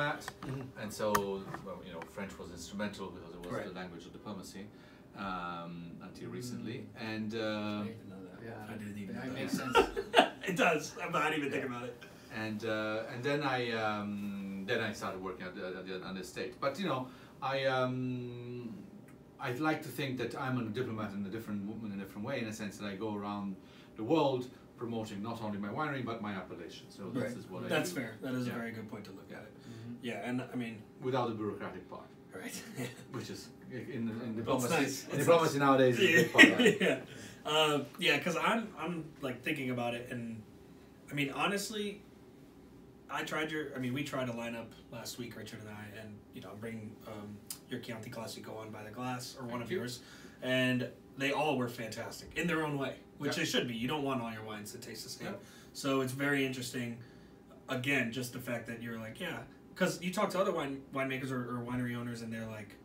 diplomat, Mhm. and so well, you know French was instrumental because it was Right. the language of diplomacy um, until Mm. recently, and. I Uh, didn't know that. Yeah. I didn't even That know makes sense. it does. I'm not even thinking Yeah. about it. and uh, and then I um, then I started working at the, at the, on the estate. But you know, I um, I like to think that I'm a diplomat in a different in a different way, in a sense that I go around the world promoting not only my winery but my appellation. So Right. this is what I That's do fair. That is Yeah. a very good point to look at it. Mhm. Yeah, and I mean, without the bureaucratic part, right. which is in, in diplomacy. nice. In It's diplomacy nowadays, is a big part. of it. yeah, uh, yeah. Because I'm I'm like thinking about it, and I mean honestly, I tried your. I mean, we tried to line up last week, Richard and I, and you know, bring um, your Chianti Classico on by the glass or one Thank of you. yours, and they all were fantastic in their own way, which Yeah. they should be. You don't want all your wines to taste the same, Yeah. so it's very interesting. Again, just the fact that you're like, yeah, because you talk to other wine winemakers or, or winery owners, and they're like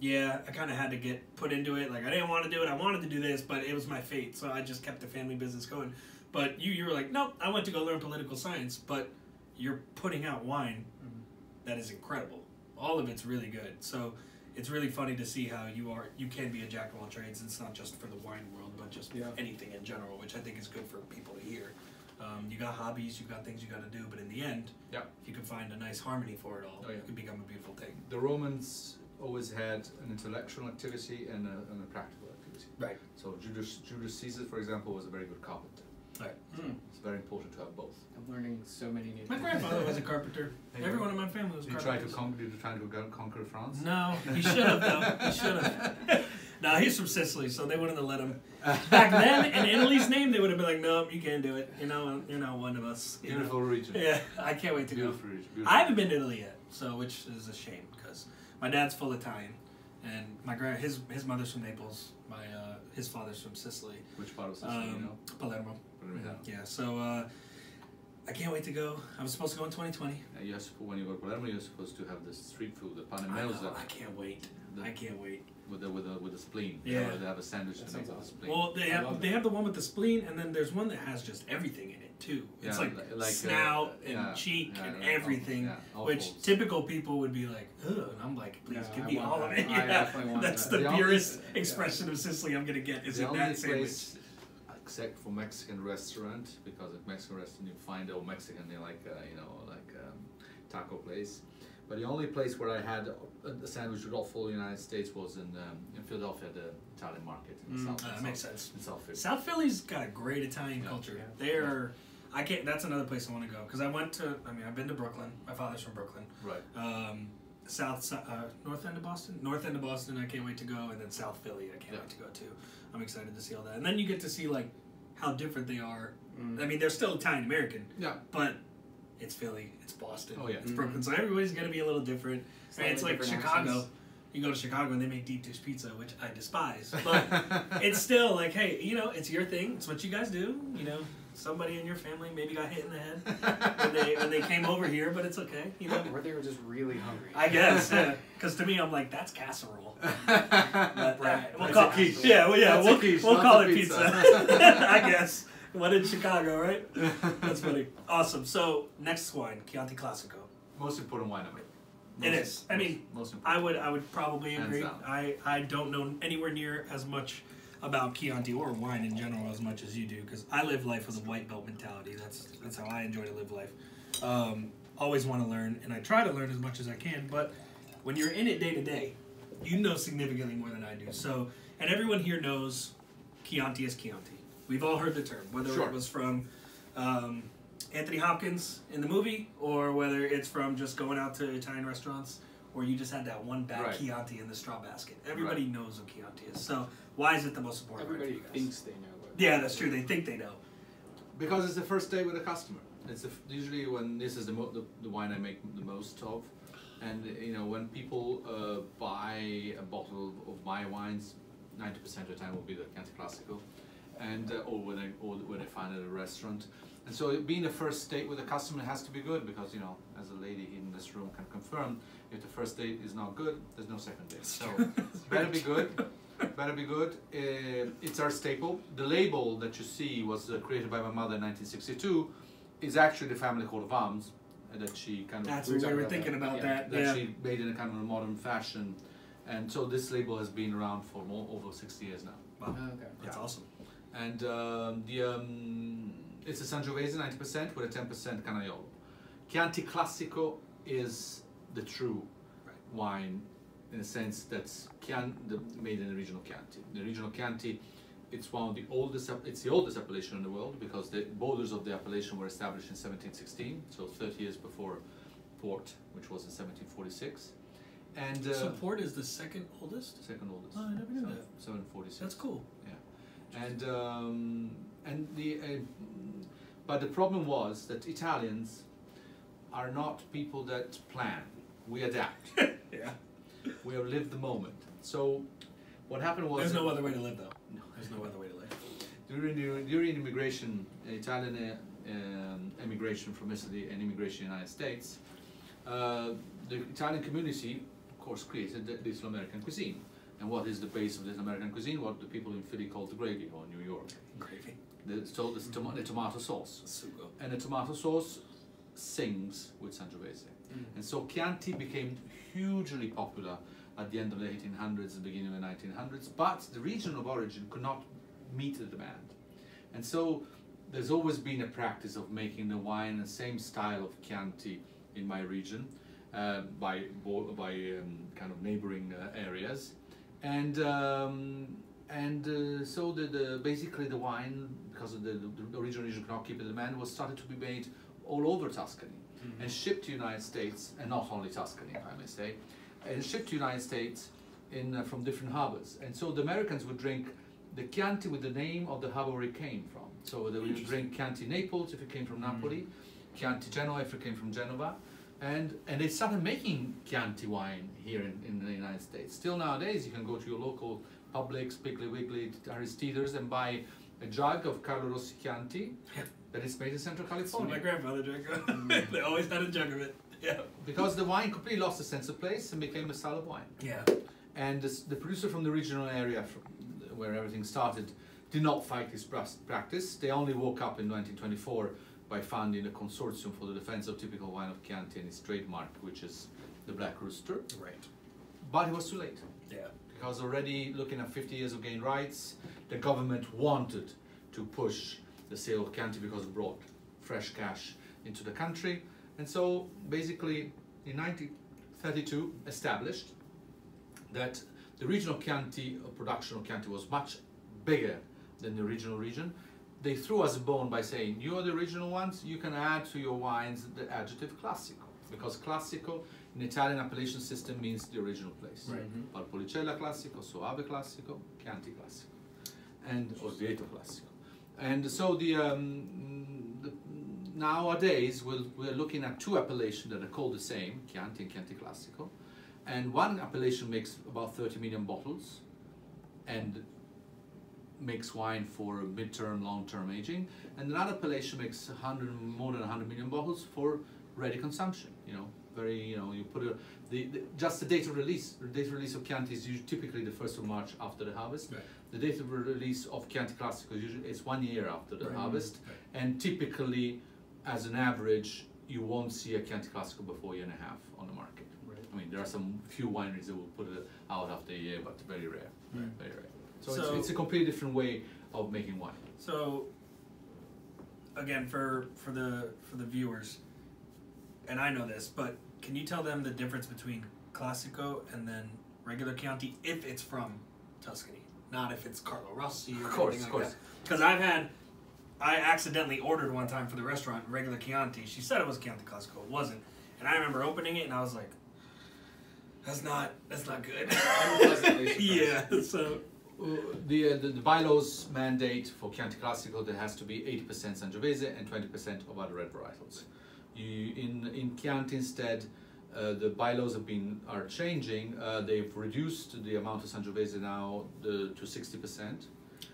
yeah, I kind of had to get put into it. Like I didn't want to do it. I wanted to do this, but it was my fate. So I just kept the family business going. But you, you were like, nope. I went to go learn political science, but you're putting out wine Mhm. that is incredible. All of it's really good. So it's really funny to see how you are. You can be a jack of all trades. It's not just for the wine world, but just Yeah. anything in general, which I think is good for people to hear. Um, you got hobbies, you got things you got to do, but in the end, Yeah. if you can find a nice harmony for it all, Oh, yeah. it can become a beautiful thing. The Romans always had an intellectual activity and a, and a practical activity. Right. So Julius, Julius Caesar, for example, was a very good carpenter. Mm. It's very important to have both. I'm learning so many new My things. grandfather was a carpenter. Hey, Everyone in my family was Did you try to conquer? Did you try to conquer France? No, he should have though. He should have. no, he's from Sicily, so they wouldn't have let him. Back then, in Italy's name, they would have been like, "No, you can't do it. You know, you're not one of us." You know? Beautiful region. Yeah, I can't wait to go. Beautiful region. Beautiful. I haven't been to Italy yet, so which is a shame because my dad's full Italian, and my grand his his mother's from Naples. My uh, his father's from Sicily, Which part of Sicily? you um, know? Palermo. Yeah. Yeah, so uh, I can't wait to go. I was supposed to go in 2020. Uh, you're supposed, when you go to Palermo, you're supposed to have the street food, the pane I, know, I can't wait. the, I can't wait. With the with the with the spleen. Yeah. They have a sandwich That to make sounds with the spleen. Well, they I have love they have the one with the spleen, and then there's one that has just everything in it too. It's Yeah, like, li- like, uh, snout and yeah, cheek yeah, and yeah, everything, yeah, all which folds. typical people would be like, "Ugh," and I'm like, "Please Yeah, give I me want all of that. it." I Yeah, definitely want that's that. the The only- purest yeah. expression of Sicily I'm gonna get is the in only that sandwich. place, except for Mexican restaurant, because at Mexican restaurant you find all Mexican, they like uh, you know like um, taco place. But the only place where I had a, sandwich with all full United States was in um, in Philadelphia, the Italian market in Mm. South. Uh, that in makes sense. In South Philly. South Philly's got a great Italian Yeah. culture. Yeah. They're, I can't. That's another place I want to go because I went to. I mean, I've been to Brooklyn. My father's from Brooklyn. Right. Um, South, uh, north end of Boston, north end of Boston. I can't wait to go, and then South Philly. I can't Yeah. wait to go too. I'm excited to see all that, and then you get to see like how different they are. Mm. I mean, they're still Italian American, Yeah. but it's Philly, it's Boston, Oh, yeah. it's Mhm. Brooklyn. So everybody's gonna be a little different. I mean, it's like Chicago. accents. You go to Chicago and they make deep dish pizza, which I despise, but it's still like, hey, you know, it's your thing. It's what you guys do. You know, somebody in your family maybe got hit in the head when they when they came over here, but it's okay. You know, Or they were just really hungry. I guess, yeah. Because to me, I'm like, that's casserole. But, uh, Right. we'll That's call a quiche. Yeah, well, yeah, That's we'll, quiche, we'll call it pizza. pizza. I guess. What in Chicago, right? That's funny. Awesome. So next wine, Chianti Classico. Most important wine I make. It Most- is. I mean, most important. I would I would probably agree. I, I don't know anywhere near as much about Chianti or wine in general as much as you do because I live life with a white belt mentality. That's that's how I enjoy to live life. Um, always want to learn, and I try to learn as much as I can. But when you're in it day to day, you know significantly more than I do. So, and everyone here knows Chianti is Chianti. We've all heard the term, whether Sure. it was from um, Anthony Hopkins in the movie, or whether it's from just going out to Italian restaurants, or you just had that one bad Right. Chianti in the straw basket. Everybody knows what Chianti is. So why is it the most important? wine for Everybody you thinks they know. What Yeah, that's true. They think they know. Because it's the first day with a customer. It's the usually when this is the, mo- the the wine I make the most of, and you know when people uh, buy a bottle of my wines, ninety percent of the time will be the Chianti Classico, and uh, or when they or when they find it at a restaurant. And so being the first date with a customer has to be good because you know as a lady in this room can confirm if the first date is not good, there's no second date. So better be good. Better be good. Uh, it's our staple. The label that you see was uh, created by my mother in 1962. Is actually the family coat of arms uh, that she kind of That's what we talked were thinking that. about Yeah. that. that Yeah. she made in a kind of a modern fashion, and so this label has been around for more over sixty years now. Wow. Oh, okay. That's Yeah. awesome. And um, the um, it's a Sangiovese ninety percent with a ten percent Canaiolo. Chianti Classico is the true Right. wine in a sense that's Chian- the, made in the regional Chianti. The regional Chianti, it's one of the oldest. It's the oldest appellation in the world because the borders of the appellation were established in 1716, so 30 years before Port, which was in 1746. And uh, so port is the second oldest. second oldest. Oh, I never knew So, that. 746 That's cool. And um, and the uh, but the problem was that Italians are not people that plan. We adapt. Yeah. we have lived the moment. So what happened was There's no other way to live though. No. There's no other way to live. during during immigration, Italian uh, um, immigration from Italy and immigration in the United States, uh, the Italian community, of course, created the, the American cuisine. And what is the base of this American cuisine? What the people in Philly call the gravy or New York. Gravy. The, so the, toma- the tomato sauce. Sugo. And the tomato sauce sings with Sangiovese. Mm. And so Chianti became hugely popular at the end of the 1800s and beginning of the 1900s, but the region of origin could not meet the demand. And so there's always been a practice of making the wine the same style of Chianti in my region uh, by, by um, kind of neighboring uh, areas. And, um, and uh, so the, the, basically the wine, because of the, the original region could not keep the demand, was started to be made all over Tuscany and shipped to United States, and not only Tuscany, if I may say, and shipped to United States in uh, from different harbors. And so the Americans would drink the Chianti with the name of the harbor it came from. So they would drink Chianti Naples if it came from Napoli, Chianti Genoa if it came from Genova, and and they started making Chianti wine here in, in the United States. Still nowadays, you can go to your local Publix, Piggly Wiggly, Aristides, and buy a jug of Carlo Rossi Chianti that is made in Central California. my grandfather drank. it. Mm. they always had a jug of it. Yeah. because the wine completely lost the sense of place and became a style of wine. Yeah. And this, the producer from the regional area from where everything started did not fight this practice. They only woke up in 1924 by founding a consortium for the defense of typical wine of Chianti and its trademark, which is the Black Rooster. Right. But it was too late Yeah. because already looking at 50 years of gain rights, the government wanted to push the sale of Chianti because it brought fresh cash into the country. And so basically in 1932 established that the regional Chianti uh, production of Chianti was much bigger than the regional region. They threw us a bone by saying, you are the original ones, you can add to your wines the adjective classico. Because classico in Italian appellation system means the original place. Right. Valpolicella classico, Soave classico, Chianti classico, and Orvieto classico. And so the, um, the nowadays we're, we're looking at two appellations that are called the same, Chianti and Chianti classico, and one appellation makes about 30 million bottles, and makes wine for midterm, long-term aging, and another appellation makes 100, more than 100 million bottles for ready consumption. You know, very you know you put a the, the just the date of release. The date of release of Chianti is usually typically the first of March after the harvest. Right. The date of release of Chianti Classico is usually is one year after the Right. harvest, Right. and typically, as an average, you won't see a Chianti Classico before a year and a half on the market. Right. I mean, there are some few wineries that will put it out after a year, but very rare, very rare. So, So- it's, it's a completely different way of making wine. So again, for for the for the viewers, and I know this, but can you tell them the difference between Classico and then regular Chianti if it's from Tuscany, not if it's Carlo Rossi or Of course, anything like course. Because I've had. I accidentally ordered one time for the restaurant regular Chianti. She said it was Chianti Classico. It wasn't. And I remember opening it and I was like, that's not that's not good. Yeah. So the, uh, the the bylaws mandate for Chianti Classico there has to be 80% Sangiovese and 20% of other red varietals. You in in Chianti instead, uh, the bylaws have been are changing. Uh, they've reduced the amount of Sangiovese now the, to 60%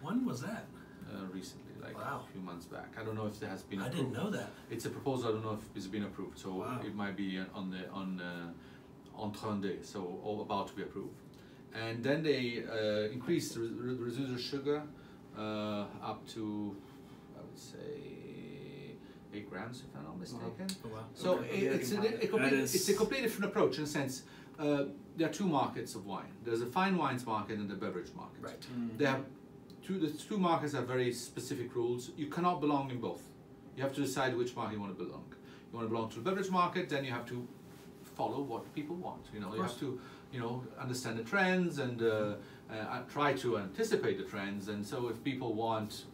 when was that? uh, recently, like Wow. a few months back. I don't know if there has been. Approved. I didn't know that. It's a proposal. I don't know if it's been approved. So Wow. it might be on the on uh, en train de, so all about to be approved. And then they uh, increased the re- residual sugar uh, up to I would say eight grams, if I'm not mistaken. Oh, wow. So Okay. it's, a, a complete, That is- it's a completely different approach in a sense. Uh, there are two markets of wine. There's a fine wines market and the beverage market. Right. Mm. They have two. The two markets have very specific rules. You cannot belong in both. You have to decide which market you want to belong. You want to belong to the beverage market, then you have to follow what people want. You know, you have to, you know, understand the trends and uh, uh, try to anticipate the trends. And so, if people want,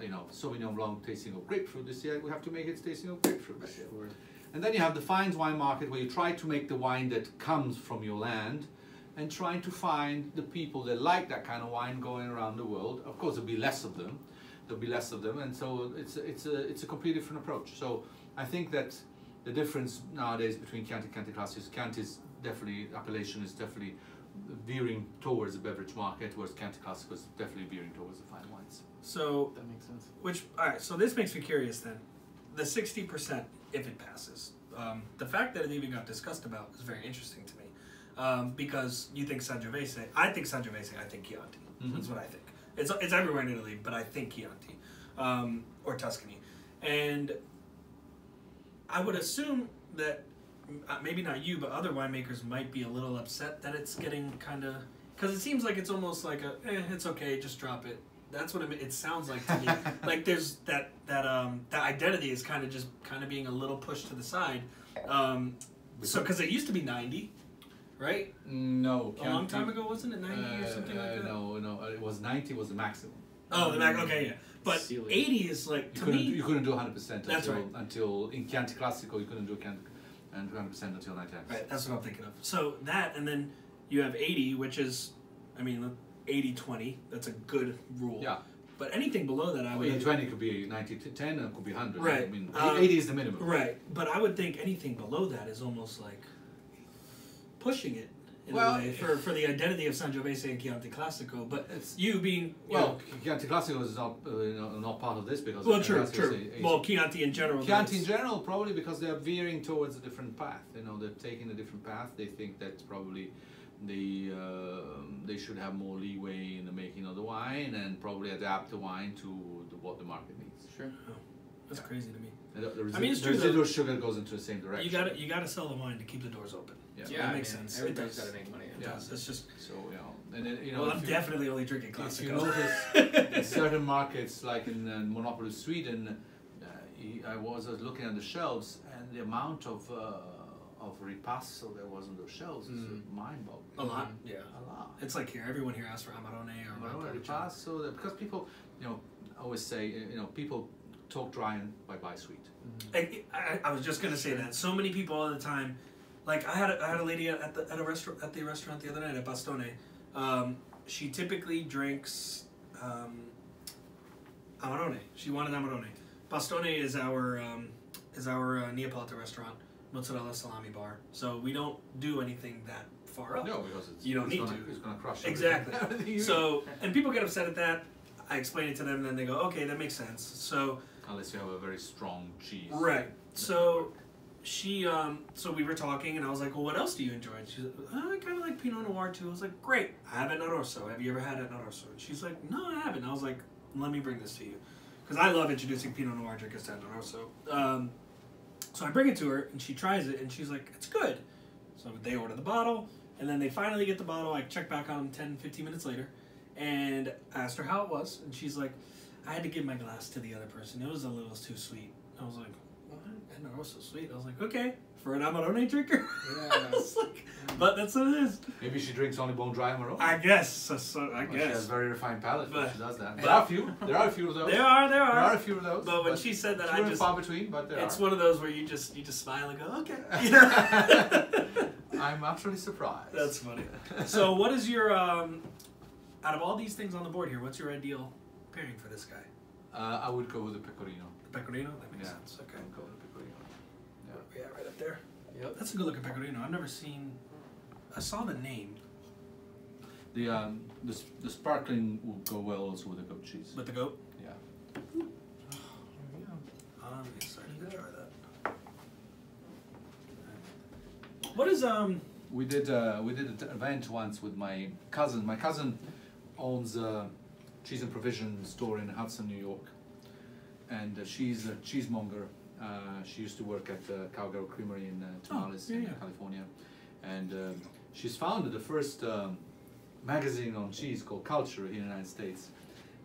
you know, Sauvignon Blanc tasting of grapefruit this year, we have to make it tasting of grapefruit this year. Sure. And then you have the fines wine market where you try to make the wine that comes from your land and trying to find the people that like that kind of wine going around the world. Of course, there'll be less of them. There'll be less of them, and so it's it's a it's a completely different approach. So I think that the difference nowadays between Chianti and Chianti Classico is Chianti is definitely appellation is definitely veering towards the beverage market, whereas Chianti Classico is definitely veering towards the fine wines. So That makes sense. Which, all right, so this makes me curious then. The 60%, if it passes, um, the fact that it even got discussed about is very interesting to me. Um, because you think Sangiovese, I think Sangiovese, I think Chianti. Mhm. That's what I think. It's, it's everywhere in Italy, but I think Chianti. Um, or Tuscany. And I would assume that maybe not you, but other winemakers might be a little upset that it's getting kind of. Because it seems like it's almost like a, eh, it's okay, just drop it. That's what it, it sounds like to me. like there's that that um that identity is kind of just kind of being a little pushed to the side. Um, so because it used to be ninety, right? No, A long time ago, wasn't it ninety or something like that? No, no, uh, it was ninety was the maximum. Oh, the back. Okay, yeah. But Ceiling. eighty is like You to me. you couldn't do 100% That's until, right. until in Chianti Classico you couldn't do Chianti and 100% until 99. Right, that's what I'm thinking of. So that, and then you have 80, which is, I mean, 80 20. That's a good rule. Yeah. But anything below that, I would. mean, 20 could be 90 to 10 and it could be 100. Right. I mean, Um, 80 is the minimum. Right, but I would think anything below that is almost like pushing it Well, a way for, for the identity of Sangiovese and Chianti Classico. But It's- you being you Well, know, Chianti Classico is not, uh, you not part of this because well, Chianti true, Classico true. is a- well, Chianti in general. Chianti in general, probably because they're veering towards a different path. You know, they're taking a different path. They think that probably they uh, they should have more leeway in the making of the wine and probably adapt the wine to the, what the market needs. Sure. That's crazy to me. The, the, I mean, it's true, though. residual sugar goes into the same direction. You got to you got to sell the wine to keep the doors open. Yeah. Yeah, that makes mean, sense. Everybody's got to make money. It Yeah. does. It's just. So you know, and then you know, well, I'm you- definitely only drinking If you notice in certain markets, like in uh, Monopoly Sweden, uh, he- I was uh, looking at the shelves, and the amount of uh, of ripasso there was on those shelves is Mm. mind-boggling. a lot. Yeah. A lot. It's like here, everyone here asks for Amarone or Amarone. ripasso, that- because people, you know, always say, uh, you know, people talk dry and by buy sweet. I, I, I was just gonna say that. So many people all the time, like I had a, I had a lady at the at a restaurant at the restaurant the other night at Bastone. Um, she typically drinks um, Amarone. She wanted Amarone. Bastone is our um, is our uh, Neapolitan restaurant, mozzarella salami bar. So we don't do anything that far up. No, because it's, You don't it's need gonna, to. It's going to crush Exactly. So and people get upset at that. I explain it to them, and then they go, "Okay, that makes sense." So unless you have a very strong cheese. Right. So she um so we were talking and I was like, Well what else do you enjoy? And she's like, oh, I kinda like Pinot Noir too. I was like, Great, I have it at Rosso. Have you ever had it at Rosso? And she's like, No, I haven't. I was like, Let me bring this to you. Because I love introducing Pinot Noir drinkers to Rosso. Um so I bring it to her and she tries it and she's like, It's good. So they order the bottle and then they finally get the bottle. I check back on them 10, 15 minutes later and asked her how it was and she's like, I had to give my glass to the other person. It was a little too sweet. I was like? And it was so sweet. I was like, okay, for an Amarone drinker. I was like, but that's what it is. Maybe she drinks only bone dry Amarone. I guess. So, so I Well, She has guess. very refined palate when But- she does that. but- There are a few. There are a few of those. There are, there are. There are are. a few of those. But when she said that, I just. far between, but there It's are. one of those where you just you just smile and go, okay. You know? I'm actually surprised. That's funny. So, what is your um, out of all these things on the board here? What's your ideal pairing for this guy? Uh, I would go with the pecorino. The pecorino. That makes Yeah. sense. Okay. I would go with the pecorino. Yeah. Yeah, right up there. Yep. That's a good looking pecorino. I've never seen. I saw the name The um, the, the sparkling will go well also with the goat cheese. with the goat. Yeah. I'm excited to try that. What is um? We did uh, we did an event once with my cousin. My cousin owns a cheese and provision store in Hudson, New York, and uh, she's a cheesemonger. Uh, she used to work at the Cowgirl Creamery in uh, Tomales yeah, in yeah. California, and um she's founded the first um, magazine on cheese called Culture here in the United States,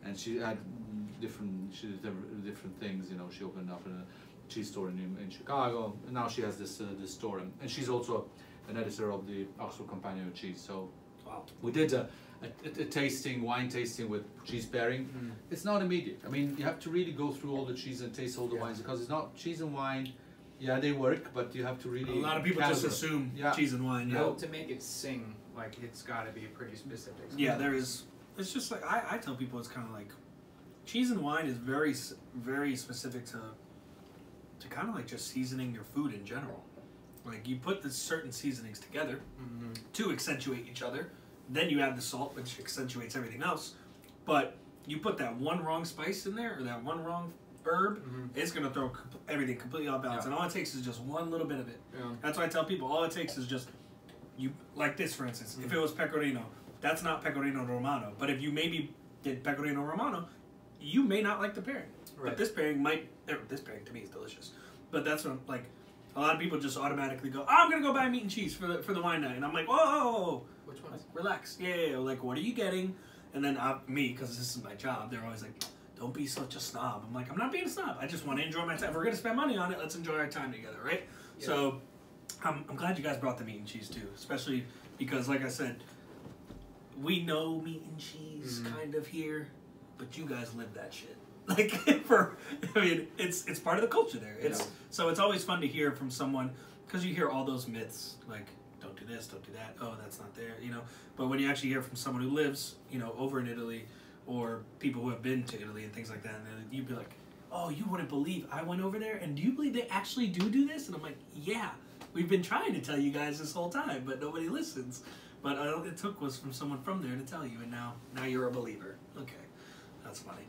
and she had different she did different things. You know, she opened up a cheese store in, in Chicago, and now she has this uh, this store, and, she's also an editor of the Oxford Companion of Cheese. So Wow. we did a, a, a tasting, wine tasting with cheese pairing. Mm. It's not immediate. I mean, you have to really go through all the cheese and taste all the Yeah. wines because it's not cheese and wine. Yeah, they work, but you have to really. A lot of people just assume Yeah. cheese and wine. Yeah. Well, to make it sing, like it's got to be pretty specific. Yeah, there is. It's just like I, I tell people, it's kind of like cheese and wine is very very specific to to kind of like just seasoning your food in general. Like you put the certain seasonings together hmm to accentuate each other. Then you add the salt, which accentuates everything else. But you put that one wrong spice in there, or that one wrong herb, hmm it's gonna throw everything completely off balance. Yeah. And all it takes is just one little bit of it. Yeah. That's why I tell people all it takes is just you like this for instance. If it was pecorino, that's not pecorino romano. But if you maybe did pecorino romano, you may not like the pairing. But this pairing might. er, This pairing to me is delicious. But that's what I'm, like. A lot of people just automatically go, oh, I'm gonna go buy meat and cheese for the for the wine night, and I'm like, whoa, Which Like, relax, yeah, yeah, yeah. Like, what are you getting? And then uh, me, because this is my job, they're always like, don't be such a snob. I'm like, I'm not being a snob. I just want to enjoy my time. If we're gonna spend money on it, let's enjoy our time together, right? Yeah. So, I'm, I'm glad you guys brought the meat and cheese too, especially because, like I said, we know meat and cheese Mhm. kind of here, but you guys live that shit. Like for, I mean, it's it's part of the culture there. It's Yeah. so it's always fun to hear from someone because you hear all those myths like don't this, don't do that. Oh, that's not there, you know. But when you actually hear from someone who lives, you know, over in Italy, or people who have been to Italy and things like that, and then you'd be like, oh, you wouldn't believe I went over there, and do you believe they actually do do this? And I'm like, yeah, we've been trying to tell you guys this whole time, but nobody listens. But all it took was from someone from there to tell you, and now now you're a believer. Okay, that's funny.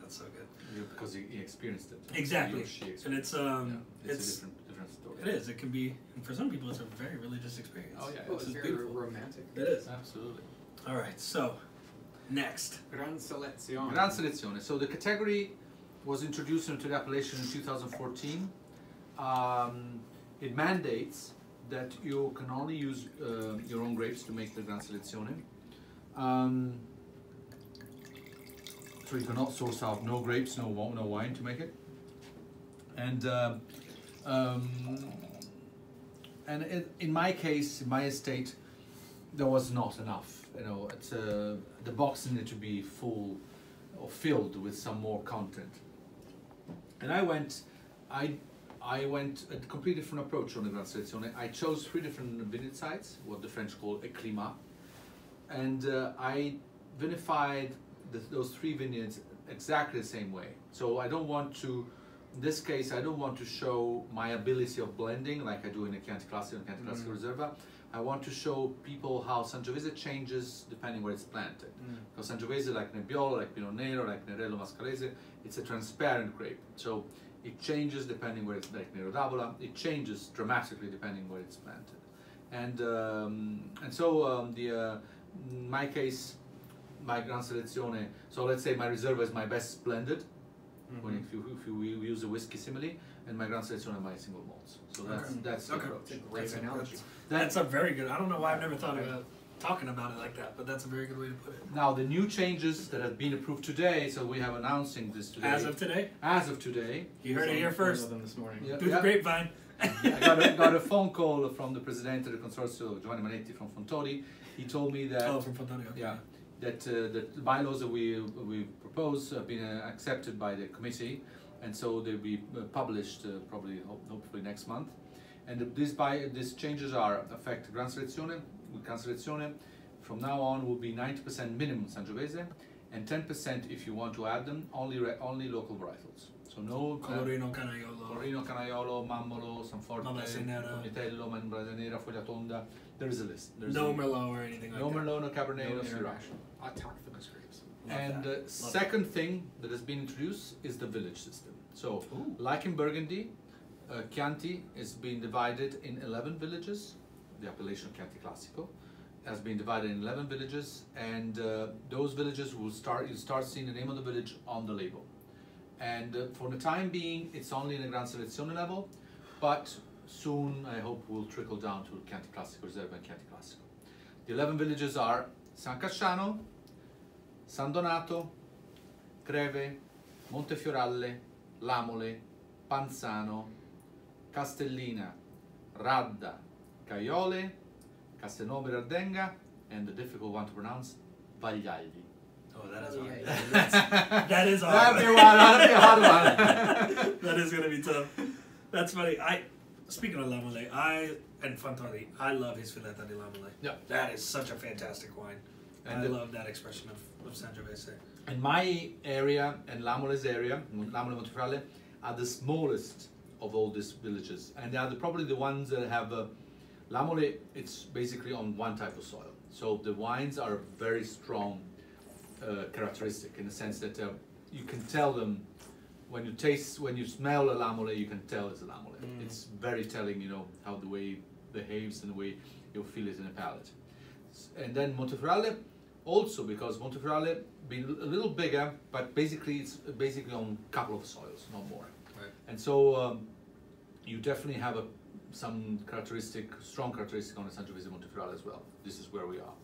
That's so good. Yeah, because he experienced it. Exactly. He or she experienced And it's um, yeah, it's, it's, different different story. it is. It can be, and for some people, it's a very religious experience. Oh, yeah, Well, This it's very beautiful. romantic. It is Absolutely. All right. So, next. Gran selezione. Gran selezione. So the category was introduced into the appellation in 2014. Um, it mandates that you can only use uh, your own grapes to make the Gran Selezione. Um, so you cannot source out no grapes, no no wine to make it. And um, um, and in, in my case, in my estate, there was not enough. You know, uh, the box needed to be full or filled with some more content. And I went, I, I went a completely different approach on the Gran Selezione. I chose three different vineyard sites, what the French call a climat, and uh, I vinified the, those three vineyards exactly the same way. So I don't want to, in this case, I don't want to show my ability of blending like I do in a Chianti Classico and Chianti Classico Mm. Reserva. I want to show people how Sangiovese changes depending where it's planted. Mm. Because Sangiovese, like Nebbiolo, like Pinot Nero, like Nerello Mascalese, it's a transparent grape. So it changes depending where it's like Nero d'Avola. It changes dramatically depending where it's planted. And um, and so um, the uh, in my case, my Gran Selezione. So let's say my Reserva is my best blended. When Mhm. if you if you use a whiskey simile, and my Gran Selezione are my single malts. So that's Okay. that's the approach. It's a great That's analogy. That's a very good. I don't know why I've never thought about talking about it like that, but that's a very good way to put it. Now the new changes that have been approved today, so we have announcing this today. As of today, as of today, you heard it here on the phone first. them this morning. Yeah. Through the grapevine. I got a, got a phone call from the president of the consortium, Giovanni Manetti from Fontodi. He told me that oh, from Fontana. Okay. yeah, that uh, the bylaws that we we propose have been uh, accepted by the committee, and so they'll be uh, published uh, probably ho- hopefully next month. And these by these changes are affect Gran Selezione. Gran Selezione from now on will be 90% minimum Sangiovese, and 10% if you want to add them only only local varietals. So no uh, Colorino, Canaiolo. Corino, Canaiolo, Mammolo, Sanforte, Malvasia Nera. Bonitello, Manbrasa Nera, Foglia Tonda. There is a list. There's No a, Merlot or anything like no that. Merlot, no Cabernet, No no Syrah. international. Autochthonous grapes. Love And that. uh, second thing that has been introduced is the village system. So, Ooh. like in Burgundy, uh, Chianti is being divided in 11 villages. The appellation of Chianti Classico has been divided in 11 villages, and uh, those villages will start. You start seeing the name of the village on the label, And uh, for the time being, it's only in the Gran Selezione level, but soon I hope will trickle down to Chianti Classico Reserve and Chianti Classico. The 11 villages are San Casciano, San Donato, Greve, Montefioralle, Lamole, Panzano, Castellina, Radda, Gaiole, Castelnuovo Ardenga, and the difficult one to pronounce, Vagliagli. Oh, that is Yeah, hard. yeah. That's, that is hard. That'd be one, that'd be a hard one. that is gonna be tough. That's funny. I speaking of Lamole, I and Fantoni, I love his Filetta di Lamole. Yeah. That is such a fantastic wine. And I the- love that expression of, of Sangiovese. And my area and Lamole's area, Lamole Montefioralle, are the smallest of all these villages, and they are the, probably the ones that have uh, Lamole. It's basically on one type of soil, so the wines are very strong uh, characteristic in the sense that uh, you can tell them when you taste, when you smell a Lamole, you can tell it's a Lamole. Mm. It's very telling, you know, how the way it behaves and the way you feel it in the palate. And then Montefioralle, also because Montefioralle being a little bigger, but basically it's basically on a couple of soils, not more. Right. And so um, you definitely have a, some characteristic, strong characteristic on the Sangiovese Montefioralle as well. This is where we are.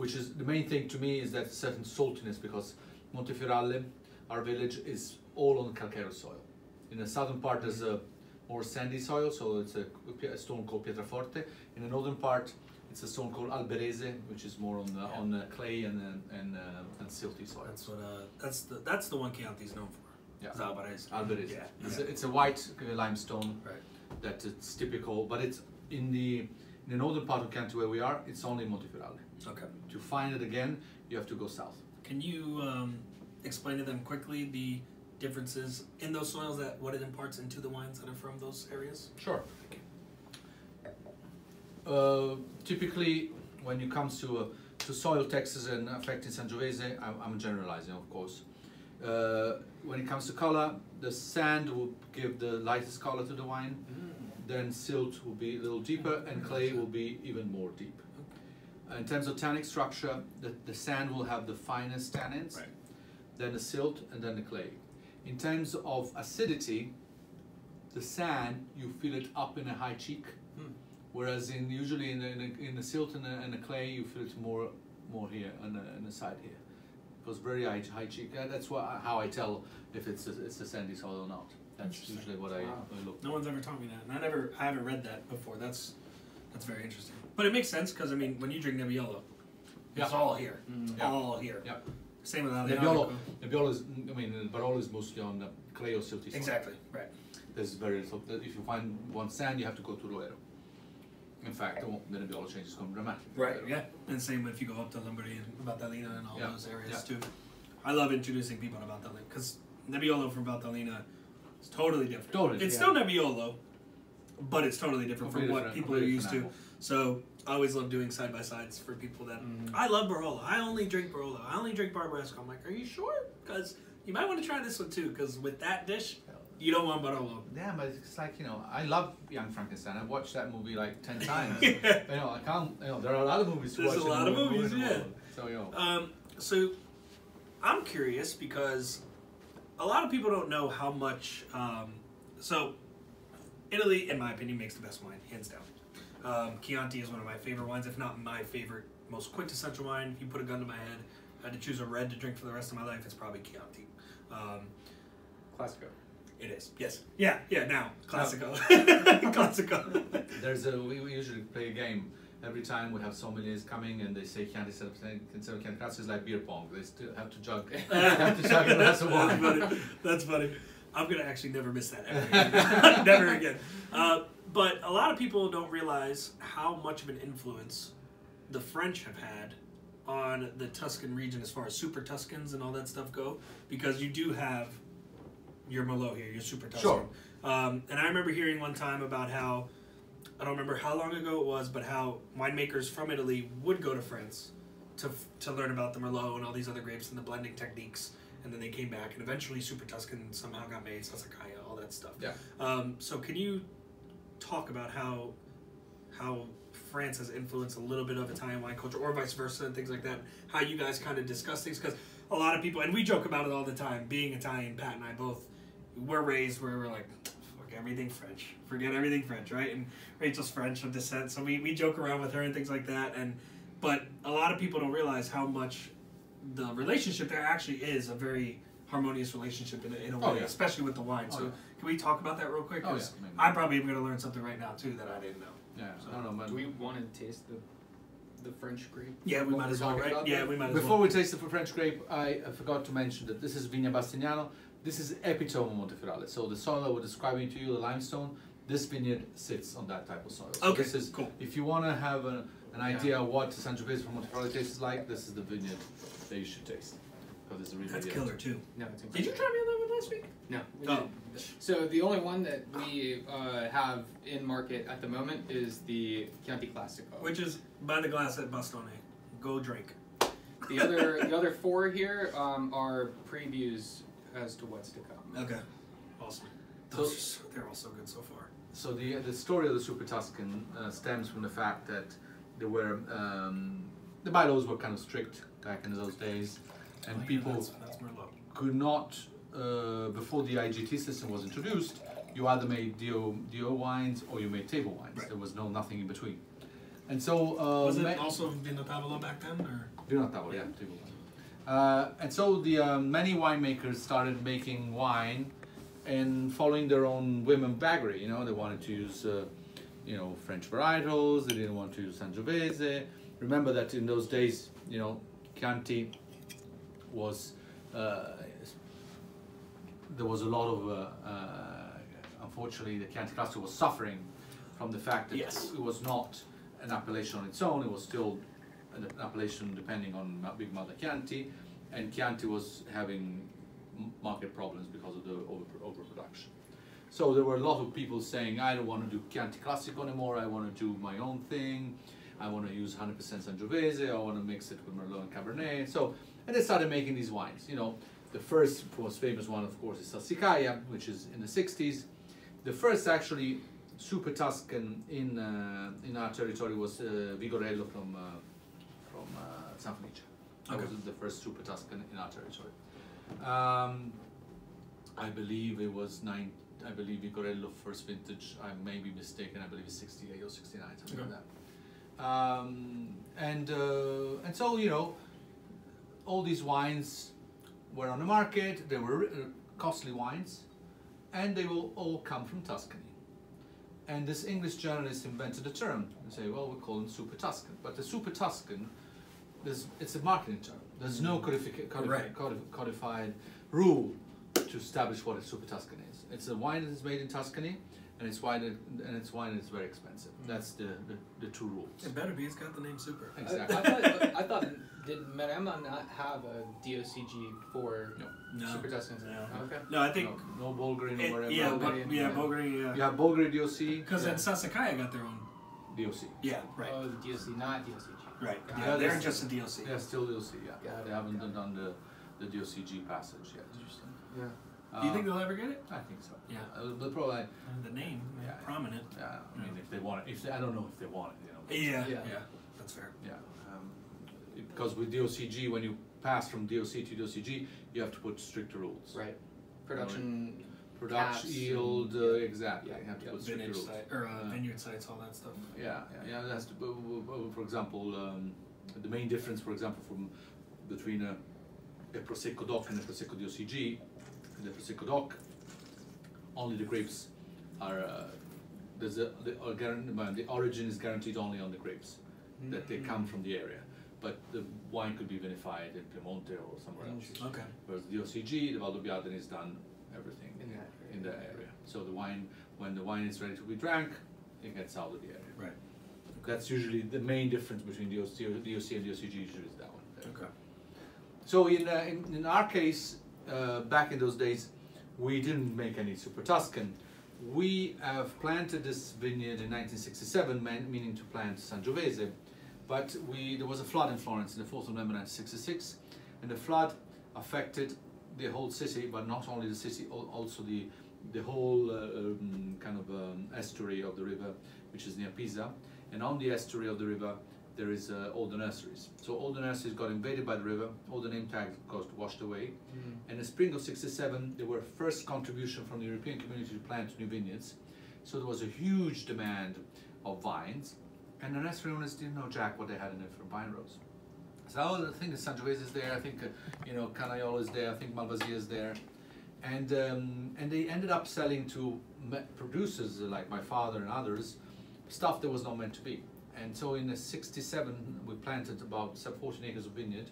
Which is the main thing to me is that certain saltiness because Montefioralle, our village, is all on calcareous soil. In the southern part there's a more sandy soil, so it's a, a stone called Pietraforte. In the northern part, it's a stone called Alberese, which is more on the, Yeah. on the clay and and and, uh, and silty soil. That's what uh, that's the that's the one Chianti's known for. Yeah. Is Albarese. Alberese. Yeah. It's, yeah. a, it's a white limestone Right. that it's typical, but it's in the in the northern part of Canton where we are. It's only Montefioralle. Okay. To find it again, you have to go south. Can you um, explain to them quickly the differences in those soils that what it imparts into the wines that are from those areas? Sure. Uh, typically, when it comes to uh, to soil textures and affecting Sangiovese, I'm, I'm generalizing, of course. Uh, when it comes to color, the sand will give the lightest color to the wine. Then silt will be a little deeper, and clay will be even more deep. In terms of tannic structure, the, the sand will have the finest tannins, Right. then the silt, and then the clay. In terms of acidity, the sand you feel it up in a high cheek, Hmm. whereas in usually in the, in the, in the silt and the, and the clay you feel it more more here on the, on the side here. It goes very high, high cheek. Uh, That's what, how I tell if it's a, it's a sandy soil or not. That's Interesting. usually what I, Wow. I look. No one's ever taught me that, and I never, I haven't read that before. That's, that's very interesting. But it makes sense because I mean, when you drink Nebbiolo, it's Yeah. all here, Mm. Yeah. all here. Yeah. Same with Nebbiolo, Aglianico. Nebbiolo is, I mean, the Barolo is mostly on the clay or silty soil. Exactly. Right. There's very little, if you find one sand, you have to go to Roero. In fact, the, the Nebbiolo change is going dramatic. Right. Yeah. And same if you go up to Lombardy and Valtellina and all Yeah, those areas yeah. too. I love introducing people to Valtellina because Nebbiolo from Valtellina is totally different. Totally, It's yeah. still Nebbiolo, but it's totally different from what different, people are used to. So I always love doing side by sides for people that Mhm. I love Barolo. I only drink Barolo. I only drink Barbaresco. I'm like, are you sure? Because you might want to try this one too. Because with that dish, you don't want Barolo. Yeah, but it's like you know, I love Young Frankenstein. I've watched that movie like ten times. Yeah. You know, I can't. You know, there are a lot of movies to There's watch. a lot of movies, yeah. So you know, Um, so I'm curious because a lot of people don't know how much. Um, so Italy, in my opinion, makes the best wine, hands down. Um, Chianti is one of my favorite wines, if not my favorite, most quintessential wine. If you put a gun to my head, I had to choose a red to drink for the rest of my life. It's probably Chianti. Um, Classico. it is. Yes. Yeah. Yeah. Now, Classico. Classico. there's a we, we usually play a game. Every time we have sommeliers coming and they say Chianti instead of instead of Chianti Grasso is like beer pong. They still have to jug. have to chug a glass of That's funny. That's funny. I'm gonna actually never miss that ever again. never again. Uh, but a lot of people don't realize how much of an influence the French have had on the Tuscan region as far as super Tuscans and all that stuff go, because you do have your Merlot here, your super Tuscan. Sure. Um, and I remember hearing one time about how I don't remember how long ago it was, but how winemakers from Italy would go to France to to learn about the Merlot and all these other grapes and the blending techniques, and then they came back and eventually Super Tuscan somehow got made, Sassicaia, all that stuff. Yeah. Um, so can you talk about how how France has influenced a little bit of Italian wine culture, or vice versa, and things like that? How you guys kind of discuss things because a lot of people, and we joke about it all the time. Being Italian, Pat and I both, we're raised where we're like, everything French, forget everything French, right? And Rachel's French of descent, so we, we joke around with her and things like that. And but a lot of people don't realize how much the relationship there actually is a very harmonious relationship in a, in a oh, way, Oh, yeah. especially with the wine. Oh, so yeah. can we talk about that real quick? Oh, 'Cause yeah, maybe. I probably am going to learn something right now too that I didn't know. Yeah, So, no, no, man. Do we want to taste the the French grape? Yeah, we might as well, right? Yeah, we might as well. Before well. we taste the French grape, I forgot to mention that this is Vigna Bastignano. This is epitome Montefioralle. So the soil I was describing to you, the limestone, this vineyard sits on that type of soil. So Okay, this is cool. If you want to have a, an Yeah. idea of what Sangiovese from Montefioralle tastes like, this is the vineyard that you should taste. Because it's really That's yeah. killer too. No, it's Did you try me on that one last week? No. we Oh. So the only one that we uh, have in market at the moment is the Chianti Classico. Which is by the glass at Bastone. Go drink. the other the other four here um, are previews as to what's to come. Okay. Awesome. Those are so, they're all so good so far. So the the story of the Super Tuscan uh, stems from the fact that there were um, the bylaws were kind of strict back in those days, and Oh, yeah, people That's, that's could not uh, before the IGT system was introduced. You either made DO, DO wines or you made table wines. Right. There was no nothing in between. And so uh, Was it also Vino Tavolo back then, or? do not yeah, table wine. Uh, and so the um, many winemakers started making wine and following their own whim and vagary. You know, they wanted to use, uh, you know, French varietals. They didn't want to use Sangiovese. Remember that in those days, you know, Chianti was uh, there was a lot of uh, uh, unfortunately the Chianti Classico was suffering from the fact that Yes. it was not an appellation on its own. It was still an appellation depending on Big Mother Chianti, and Chianti was having market problems because of the over, overproduction. So there were a lot of people saying, I don't want to do Chianti Classico anymore, I want to do my own thing, I want to use 100% Sangiovese, I want to mix it with Merlot and Cabernet. So, and they started making these wines. You know, the first most famous one, of course, is Sassicaia, which is in the 60s. The first actually super Tuscan in uh, in our territory was uh, Vigorello from uh, San Felice. Okay. was the first super Tuscan in our territory. Um, I believe it was nine. I believe Vigorello first vintage. I may be mistaken. I believe it's 68 or 69, something Okay. like that. Um, and uh, and so you know, all these wines were on the market. They were uh, costly wines, and they will all come from Tuscany. And this English journalist invented a term and say, well, we call them super Tuscan. But the super Tuscan, there's, it's a marketing term. There's no mm-hmm. codific- codifi- Right. codif- codified rule to establish what a super Tuscan is. It's a wine that is made in Tuscany, and it's wine that, and it's wine that's very expensive. Mm-hmm. That's the, the, the two rules. It better be. It's got the name Super. I, I Exactly. thought, I thought did Maremma not have a DOCG for No. No. Super Tuscans? No. Okay. No, I think. no, no Bolgheri, no it- whatever. yeah, Bolgheri, but, yeah, yeah. Bolgheri. Yeah. You have Bolgheri DOC. Because yeah. then Sassicaia got their own. DOC. Yeah. Right. Oh, DOC, not DOCG. Right. Got Yeah, it. they're just a DOC. Yeah, still DOC. Yeah, Got they haven't got it. done the the DOCG passage yet. Interesting. Yeah. Do you Uh, think they'll ever get it? I think so. Yeah. Uh, but probably. Uh, the name, Yeah, yeah. prominent. Yeah. I mean, if they want it, if they, I don't know if they want it, you know. Yeah. Yeah. Yeah. That's fair. Yeah. Um, because with DOCG, when you pass from DOC to DOCG, you have to put stricter rules. Right. Production. Production Caps yield, and- uh, exactly. Yeah, have to yeah. put Vintage site or uh, Yeah. vineyard sites, all that stuff. Yeah, yeah, yeah. That's to, for example, um, the main difference, for example, from between a, a prosecco doc and a prosecco DOCG, in the prosecco doc, only the grapes are uh, there's a the, the origin is guaranteed only on the grapes that they come from the area, but the wine could be vinified in Piemonte or somewhere else. Okay. Whereas the OCG, the Valdobbiadene is done everything In that area. in that area. So the wine, when the wine is ready to be drank, it gets out of the area. Right. That's usually the main difference between DOC, DOC and DOCG. Usually is that one. Okay. So in, uh, in in our case, uh, back in those days, we didn't make any Super Tuscan. We have planted this vineyard in 1967, man, meaning to plant Sangiovese, but we there was a flood in Florence in the 4th of November 1966, and the flood affected the whole city, but not only the city, also the the whole uh, um, kind of um, estuary of the river, which is near Pisa, and on the estuary of the river, there is uh, all the nurseries. So all the nurseries got invaded by the river, all the name tags got washed away. And in the spring of 67, there were first contribution from the European community to plant new vineyards. So there was a huge demand of vines, and the nursery owners didn't know jack what they had in their vine rows. So oh, I think Sangiovese is there. I think uh, you know Canaiolo is there. I think Malvasia is there, and um, and they ended up selling to producers like my father and others stuff that was not meant to be. And so in 67, we planted about 14 acres of vineyard,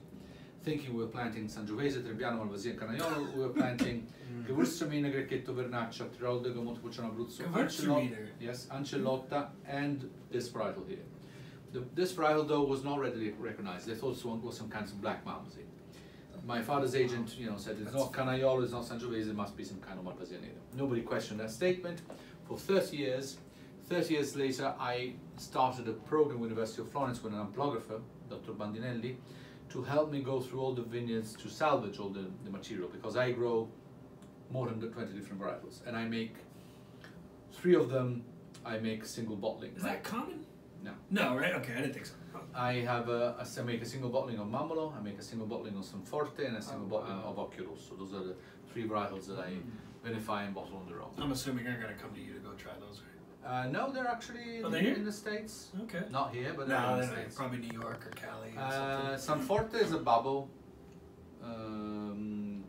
thinking we were planting Sangiovese, Trebbiano, Malvasia, Canaiolo. We were planting Gewürztraminer, Grechetto, Vernaccia, Teroldego, Montepulciano, Abruzzo, Ancellot- Yes, Ancelotta, and this varietal here. The, this varietal though was not readily recognized. They thought it was some kind of black Malvasia. My father's agent, you know, said it's not Canaiolo, it's not Sangiovese, it must be some kind of Malvasia. Nobody questioned that statement. For 30 years, 30 years later, I started a program with the University of Florence with an ampelographer, Dr. Bandinelli, to help me go through all the vineyards to salvage all the, the material because I grow more than 20 different varietals and I make three of them I make single bottling. Is that common? No. No, right? Okay, I didn't think so. I have a, a- I make a single bottling of Mammolo, I make a single bottling of Sanforte, and a single Oh, bottling wow. of Occhio Rosso. Those are the three varietals that I vinify and bottle on their own. I'm assuming they're going to come to you to go try those, right? Uh, no, they're actually Oh, they're here? in the States. Okay. Not here, but they're No, in the States. probably New York or Cali or Uh. Sanforte is a bubble, um,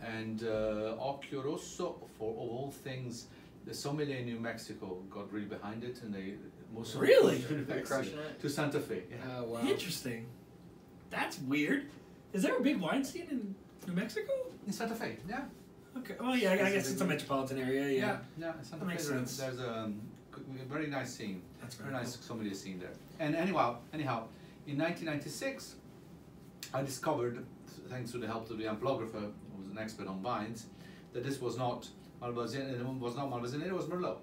and uh, Occhio Rosso, for all things, the sommelier in New Mexico got really behind it, and they most Really? to New They're Mexico- crushing it? to Santa Fe. Yeah. Oh wow. Interesting. That's weird. Is there a big wine scene in New Mexico? In Santa Fe, yeah. Okay. Well, yeah, I, I guess it's a metropolitan area. Yeah. Yeah, yeah, Santa That makes there's, sense. there's a, um, g- very nice scene, That's very very nice sommelier scene there. And anyhow, anyhow, in 1996, I discovered, thanks to the help of the ampelographer, who was an expert on vines, that this was not Malvasia, it was not Malvasia, it was Merlot.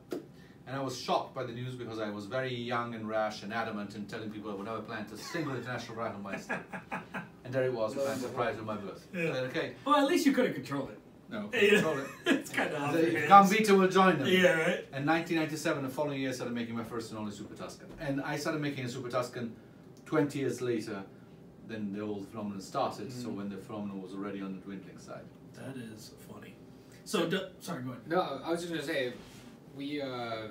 And I was shocked by the news because I was very young and rash and adamant in telling people I would never plant a single international variety on my estate. And there it was, Lo and planted behold. prior to my birth. Yeah. Said, okay, Well, at least you could have controlled it. no, You know, control it. it's kind of off The- your Gambita will join them. Yeah, right. In 1997, the following year, I started making my first and only Super Tuscan. And I started making a Super Tuscan 20 years later than the old phenomenon started, so Mm. when the phenomenon was already on the dwindling side. That is funny. So, d- sorry, go ahead. No, I was just gonna say, we uh,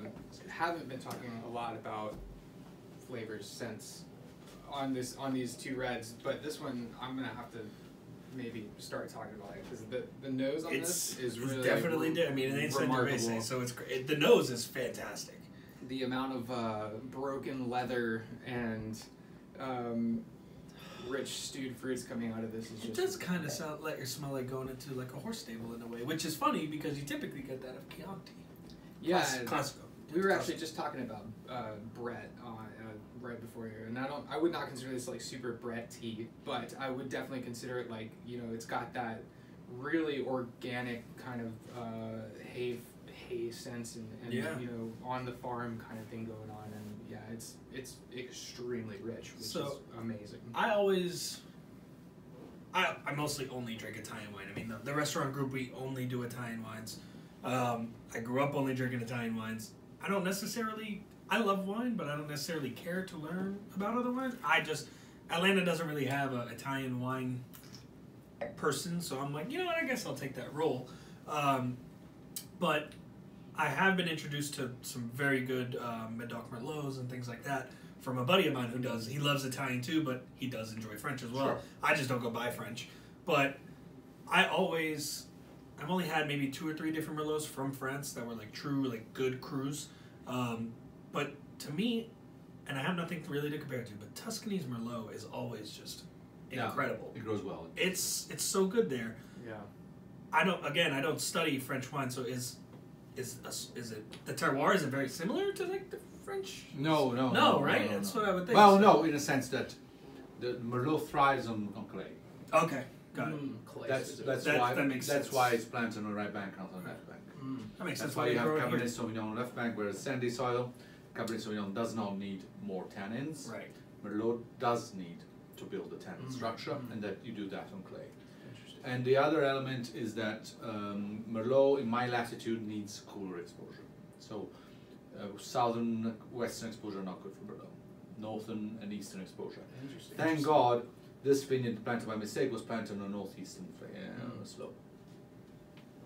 haven't been talking a lot about flavors since on this on these two reds, but this one I'm gonna have to maybe start talking about it because the the nose on It's, this is it's really definitely. Di- I mean, it ain't remarkable. So it's great. The nose is fantastic. the amount of uh, broken leather and um, rich stewed fruits coming out of this is It just does kind of sound like or smell like going into like a horse stable in a way, which is funny because you typically get that of Chianti. Yeah. Class- We were actually just talking about uh, Brett uh, uh, right before here, and I don't. I would not consider this like super Brett tea, but I would definitely consider it like you know it's got that really organic kind of uh, hay hay sense and, and Yeah. you know on the farm kind of thing going on, and yeah, it's it's extremely rich, which So- is amazing. I always, I, I mostly only drink Italian wine. I mean, the, the restaurant group we only do Italian wines. Um, I grew up only drinking Italian wines. I don't necessarily. I love wine, but I don't necessarily care to learn about other wines. I just Atlanta doesn't really have an Italian wine person, so I'm like, you know what? I guess I'll take that role. Um, but I have been introduced to some very good um, Medoc Merlots and things like that from a buddy of mine who does. He loves Italian too, but he does enjoy French as well. Sure. I just don't go buy French. But I always, I've only had maybe two or three different Merlots from France that were like true, like good crus. Um, but to me, and I have nothing really to compare to, but Tuscany's Merlot is always just Yeah. incredible. It grows well. It's it's so good there. Yeah. I don't. Again, I don't study French wine, so is is is it the terroir? Is it very similar to like the French? No, no. No, right? That's what I would think. Well, so- no, in a sense that the Merlot thrives on, on clay. Okay, got it. Mm, clay That's specific. that's That- why that makes that's sense. why it's planted on the right bank, not on the left bank. Mm. That makes That's sense. why you have grow it Cabernet here. Sauvignon on the left bank, whereas sandy soil, Cabernet Sauvignon does not need more tannins. Right. Merlot does need to build a tannin Mm. structure, Mm. and that you do that on clay. Interesting. And the other element is that um, Merlot in my latitude needs cooler exposure. So uh, southern western exposure are not good for Merlot. northern and eastern exposure. Interesting. Thank God, this vineyard planted by mistake was planted on a northeastern uh, Mm. slope,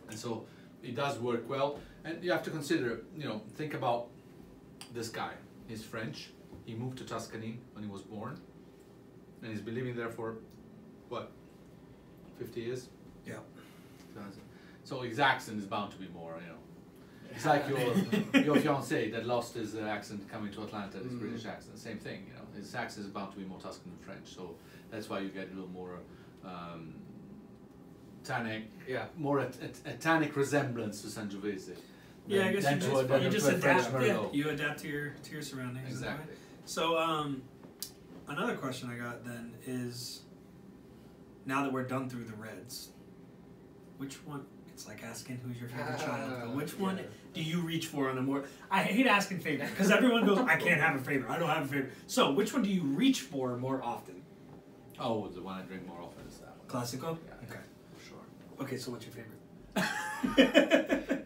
and so it does work well. And you have to consider, you know, think about this guy. He's French. He moved to Tuscany when he was born, and he's been living there for what, fifty years. Yeah. So his accent is bound to be more, you know. It's like your your fiance that lost his uh, accent coming to Atlanta, his Mhm. British accent. Same thing, you know. His accent is bound to be more Tuscan than French, so that's why you get a little more um, tannic, Yeah. more a, a, a tannic resemblance to Sangiovese. Yeah, I guess you to just, a- you just adapt. Yeah, you adapt to your to your surroundings. is right? Exactly. So, um, another question I got then is, now that we're done through the reds, which one? It's like asking who's your favorite child. But which one Yeah. do you reach for on a more? I hate asking favorite because everyone goes, I can't have a favorite. I don't have a favorite. So, which one do you reach for more often? Oh, the one I drink more often is that one. Classico. Yeah. Okay. Sure. Okay. So, what's your favorite?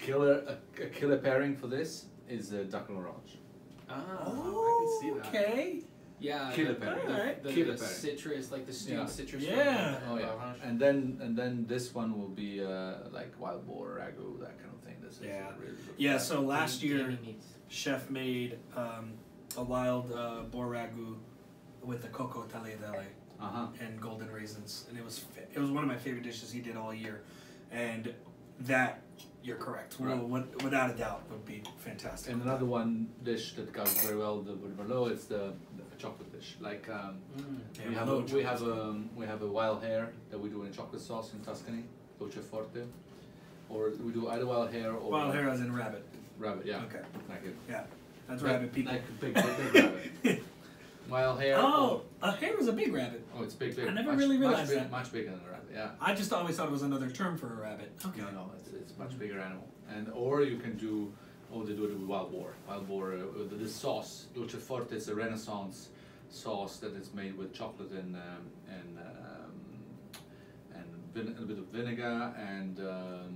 Killer, a, a killer pairing for this is uh, Duck and Orange. Ah, I can see that. Okay. Yeah. Killer the, berry. The, Alright. the, Killer the berry. citrus, like the stewed Yeah. citrus. Yeah. from Oh yeah, and then and then this one will be uh, like wild boar ragu, that kind of thing. This is Yeah. really good. Yeah. So last Gamey- year. meats. chef made um, a wild uh, boar ragu with the coco tagliatelle Uh huh. and golden raisins, and it was fa- it was one of my favorite dishes he did all year, and that you're correct, Right. well, with- without a doubt, would be fantastic. And another one dish that goes very well with the, with Merlot is the, the chocolate dish. Like um, Mm. We have a, we have chocolate. um, we have a wild hare that we do in a chocolate sauce in Tuscany, dolce forte, or we do either wild hare or Wild hare as in rabbit. rabbit. Yeah. Okay, Like it. that's like- rabbit people. Like a big, big, big rabbit. Wild hare. oh, a hare is a big rabbit. Oh, it's big, big. I never much, really much realized big- that. Much bigger than a rabbit. Yeah. I just always thought it was another term for a rabbit. Okay. No, no, it's, it's much bigger animal. And or you can do, oh, they do it with wild boar. Wild boar, uh, this sauce, Dolce Forte is a Renaissance sauce that is made with chocolate and um, and um, and vin- a bit of vinegar and um,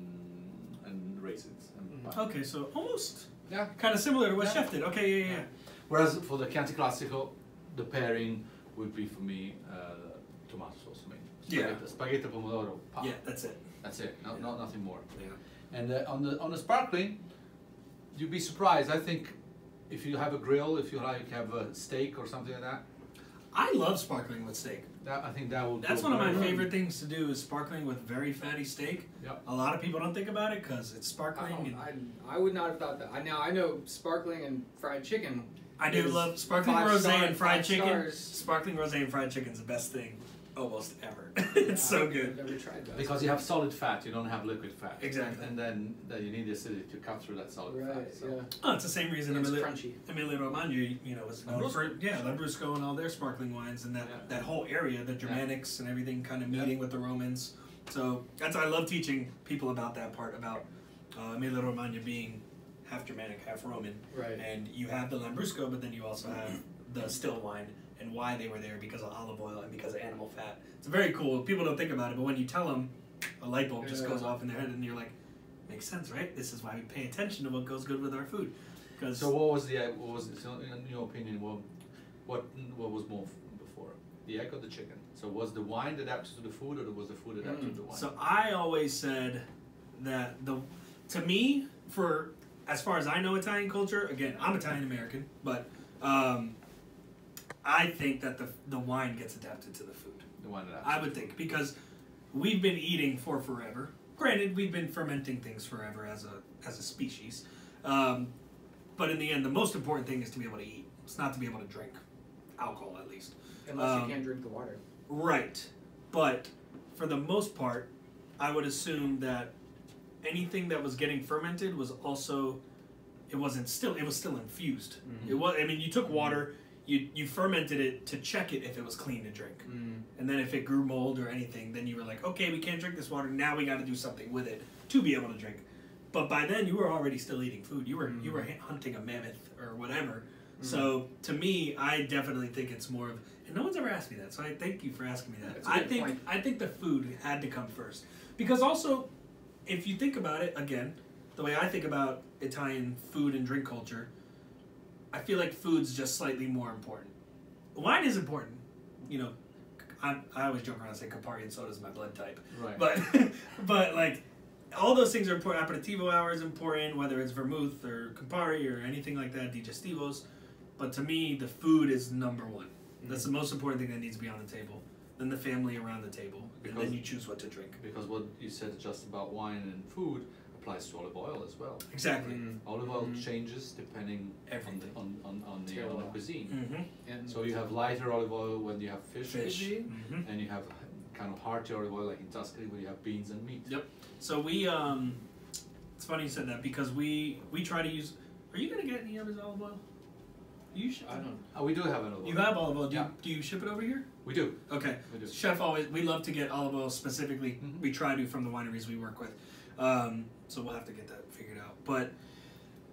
and raisins. And Mhm. Okay, so almost Yeah. kind of similar to what Yeah. Chef did. Okay, yeah, yeah. yeah. Whereas for the Chianti Classico, the pairing would be for me uh, tomato sauce. I mean, Yeah. spaghetti, spaghetti pomodoro. Yeah, that's it. That's it. No, Yeah. not nothing more. Yeah. And uh, on the on the sparkling, you'd be surprised. I think if you have a grill, if you like have a steak or something like that, I love sparkling with steak. that I think that would. That's one of my very well. favorite things to do is sparkling with very fatty steak. Yep. A lot of people don't think about it because it's sparkling. Oh, and I, I would not have thought that. I now I know sparkling and fried chicken. I do love sparkling rosé and fried chicken. stars. Sparkling rosé and fried chicken is the best thing almost ever. it's so I've good. never tried that. Because you have solid fat, you don't have liquid fat. Exactly. And then, then you need the acidity to cut through that solid right, fat. So. yeah. Oh, it's the same reason And it's Emilio, crunchy. Emilio Romagna, you know, was known Lambrusco. for yeah, Lambrusco and all their sparkling wines and that, Yeah. that whole area, the Germanics and everything, kind of Yeah. meeting with the Romans. So that's I love teaching people about that part about uh, Emilio Romagna being half Germanic, half Roman. Right. And you have the Lambrusco, but then you also have the still wine and why they were there because of olive oil and because of animal fat. It's very cool. People don't think about it, but when you tell them, a light bulb just Yeah. goes off in their head, and you're like, makes sense, right? This is why we pay attention to what goes good with our food. Because So what was the uh, what was so in your opinion what what what was more before the egg or the chicken? So was the wine adapted to the food or was the food adapted to the wine? So I always said that the to me for as far as I know Italian culture, again, I'm Italian American, but um, I think that the the wine gets adapted to the food. the wine adapted. I would think because we've been eating for forever. Granted, we've been fermenting things forever as a as a species, um, but in the end, the most important thing is to be able to eat. It's not to be able to drink alcohol, at least. Unless Um, you can't drink the water. Right. But for the most part, I would assume that anything that was getting fermented was also it wasn't still it was still infused. Mhm. It was I mean you took water, you you fermented it to check it if it was clean to drink. Mm. And then if it grew mold or anything, then you were like, okay, we can't drink this water. Now we got to do something with it to be able to drink. But by then, you were already still eating food. You were you Mm. were hu- hunting a mammoth or whatever. So to me, I definitely think it's more of. And no one's ever asked me that, so I thank you for asking me that. I think point. I think the food had to come first because also, if you think about it again, the way I think about Italian food and drink culture, I feel like food's just slightly more important. Wine is important, you know. I, I always joke around and say Campari and soda is my blood type, Right. but but like all those things are important. Aperitivo hour is important, whether it's vermouth or Campari or anything like that, digestivos. But to me, the food is number one. That's the mm-hmm. most important thing that needs to be on the table. Then the family around the table, and then you choose what to drink. because what you said just about wine and food applies to olive oil as well. Exactly. Mm, Olive oil Mhm. changes depending on the, on, on, on, the, Tail on the cuisine. Mm-hmm. and So you have lighter olive oil when you have fish, Fish. cuisine, Mm-hmm. and you have kind of hearty olive oil like in Tuscany when you have beans and meat. Yep. So we um, it's funny you said that because we we try to use. Are you gonna get any of his olive oil? You ship. I don't. Oh, we do have an olive oil. You have olive oil. Do, Yeah. you, do you ship it over here? We do. Okay. We do. Chef always we love to get olive oil specifically. Mhm. We try to from the wineries we work with. Um, so we'll have to get that figured out. But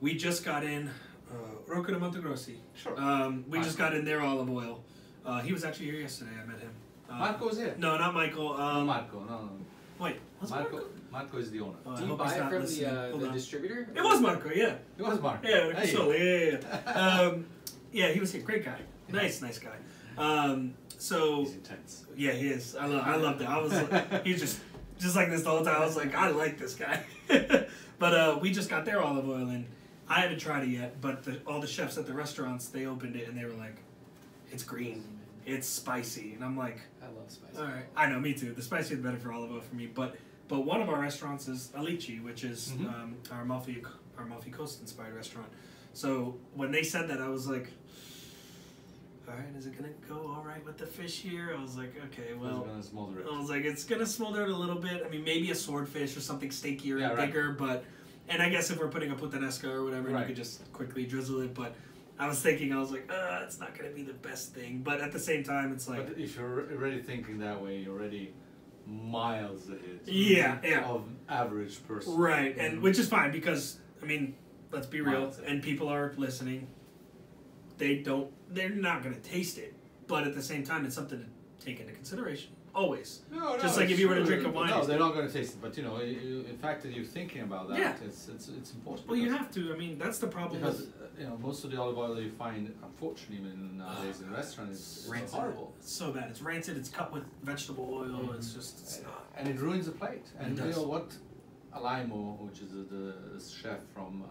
we just got in uh, Rocca di Montegrossi. Sure. Um, we just got in their olive oil. Uh, he was actually here yesterday. I met him. Uh, Marco's here. No, not Michael. No, Um, Marco. No, no. Wait, was Marco. Marco? Marco is the owner. Oh, Do you buy it from the, uh, the distributor? It was Marco, yeah. It was Marco. Yeah, Hey. so, yeah, yeah, yeah. um, yeah, he was here. Great guy. Nice, nice guy. Um, so He's intense. yeah, he is. I love. I loved it. I was. He just just like this the whole time. I was like, I like this guy. but uh, we just got their olive oil and I haven't tried it yet, but the, all the chefs at the restaurants they opened it and they were like, "It's green, it's spicy," and I'm like, I love spicy. "All right, I know, me too. The spicier the better for olive oil for me." But but one of our restaurants is Alici, which is Mhm. um, our Amalfi our Amalfi Coast inspired restaurant. So when they said that, I was like, "All right, is it gonna go all right with the fish here?" I was like, "Okay, Well, well." gonna smolder it. I was like, it's gonna smolder it a little bit. I mean, maybe a swordfish or something steakier Yeah, and right. bigger, but and I guess if we're putting a puttanesca or whatever, Right. you could just quickly drizzle it. But I was thinking, I was like, uh, it's not gonna be the best thing. But at the same time, it's like, but if you're already thinking that way, you're already miles ahead. Yeah, yeah. Of average person. right, and which is fine because I mean, let's be real, Miles and people are listening. They don't, they're not gonna taste it, but at the same time, it's something to take into consideration always. No, no, Just like if you were to sure, drink a wine, No, they're not going to taste it. But you know, in fact, that you're thinking about that, Yeah. it's, it's it's important. Well, you have to. I mean, that's the problem. because with, uh, you know most of the olive oil that you find, unfortunately, even nowadays in restaurants, is, is Rancid. horrible, It's so bad. It's rancid. It's cut with vegetable oil. It's just it's not. and it ruins the plate. And It you does. know what, Alajmo, which is the, the, the chef from uh,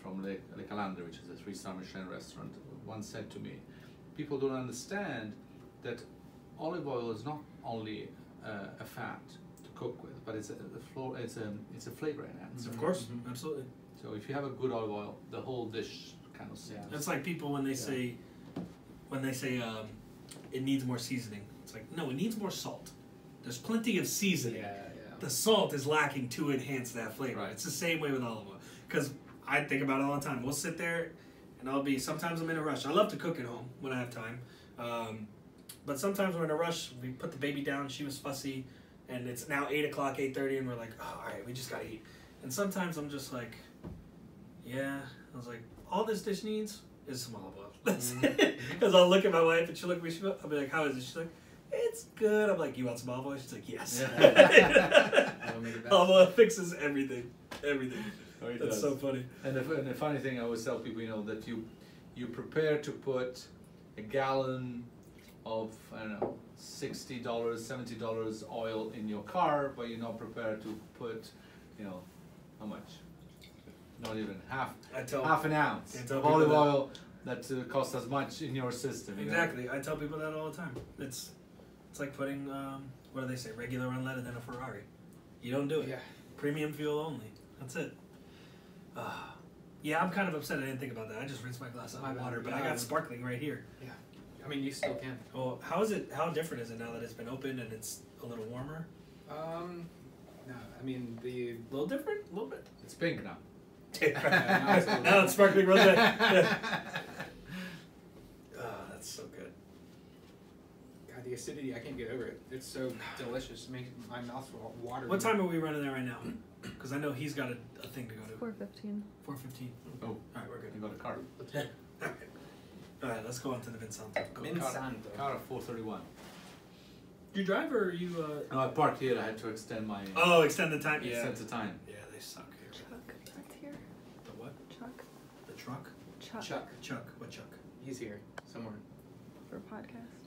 from Le, Le Calandre, which is a three-star Michelin restaurant, once said to me, people don't understand that olive oil is not only uh, a fat to cook with, but it's a, a floor, it's a it's a flavor enhancer. Of course, Mhm. absolutely. So if you have a good olive oil, the whole dish kind of Yeah. It's like people when they Yeah. say, when they say um, it needs more seasoning. It's like no, it needs more salt. There's plenty of seasoning. Yeah, seasoning. yeah. The salt is lacking to enhance that flavor. Right. It's the same way with olive oil. Because I think about it all the time. We'll sit there, and I'll be. Sometimes I'm in a rush. I love to cook at home when I have time. Um, but sometimes we're in a rush. We put the baby down. She was fussy, and it's now eight o'clock, eight thirty, and we're like, oh, all right, we just gotta eat. And sometimes I'm just like, yeah. I was like, all this dish needs is some olive oil. That's it. Because I'll look at my wife, and she'll look at me. She'll, I'll be like, how is it? She's like, it's good. I'm like, you want some olive oil? She's like, yes. I'll make it better. olive oil fixes everything. Everything. Oh, it That's does. so funny. And the, and the funny thing, I always tell people, you know, that you you prepare to put a gallon of I don't know sixty dollars, seventy dollars oil in your car, but you're not prepared to put, you know, how much? Not even half I tell half an ounce I tell of olive that. oil that uh, costs as much in your system. you know? exactly. I tell people that all the time. It's it's like putting um, what do they say? Regular unleaded in a Ferrari. You don't do it. Yeah. Premium fuel only. That's it. Uh, yeah, I'm kind of upset. I didn't think about that. I just rinsed my glass out of bad. water, but I got sparkling right here. Yeah. I mean, you still can. Well, how is it? How different is it now that it's been opened and it's a little warmer? Um, no, I mean the. A little different, a little bit. It's pink now. now it's a little- now it's sparkling rosé. Oh, that's so good. God, the acidity, I can't get over it. It's so delicious. It makes my mouth water. What time are we running there right now? Because I know he's got a, a thing to go to. Four fifteen. Four fifteen. Oh, All right, we're you good. got a car. All right. All right, let's go on to the Vinsanto. Minsanto. Car of four thirty one. You drive or you? Uh... No, I parked here. I had to extend my Oh, extend the time. Yeah. extend the time. Yeah, they suck here. Chuck, that's here. The what? Chuck, The truck? Chuck. Chuck, Chuck. Chuck. What Chuck? He's here somewhere. for a podcast.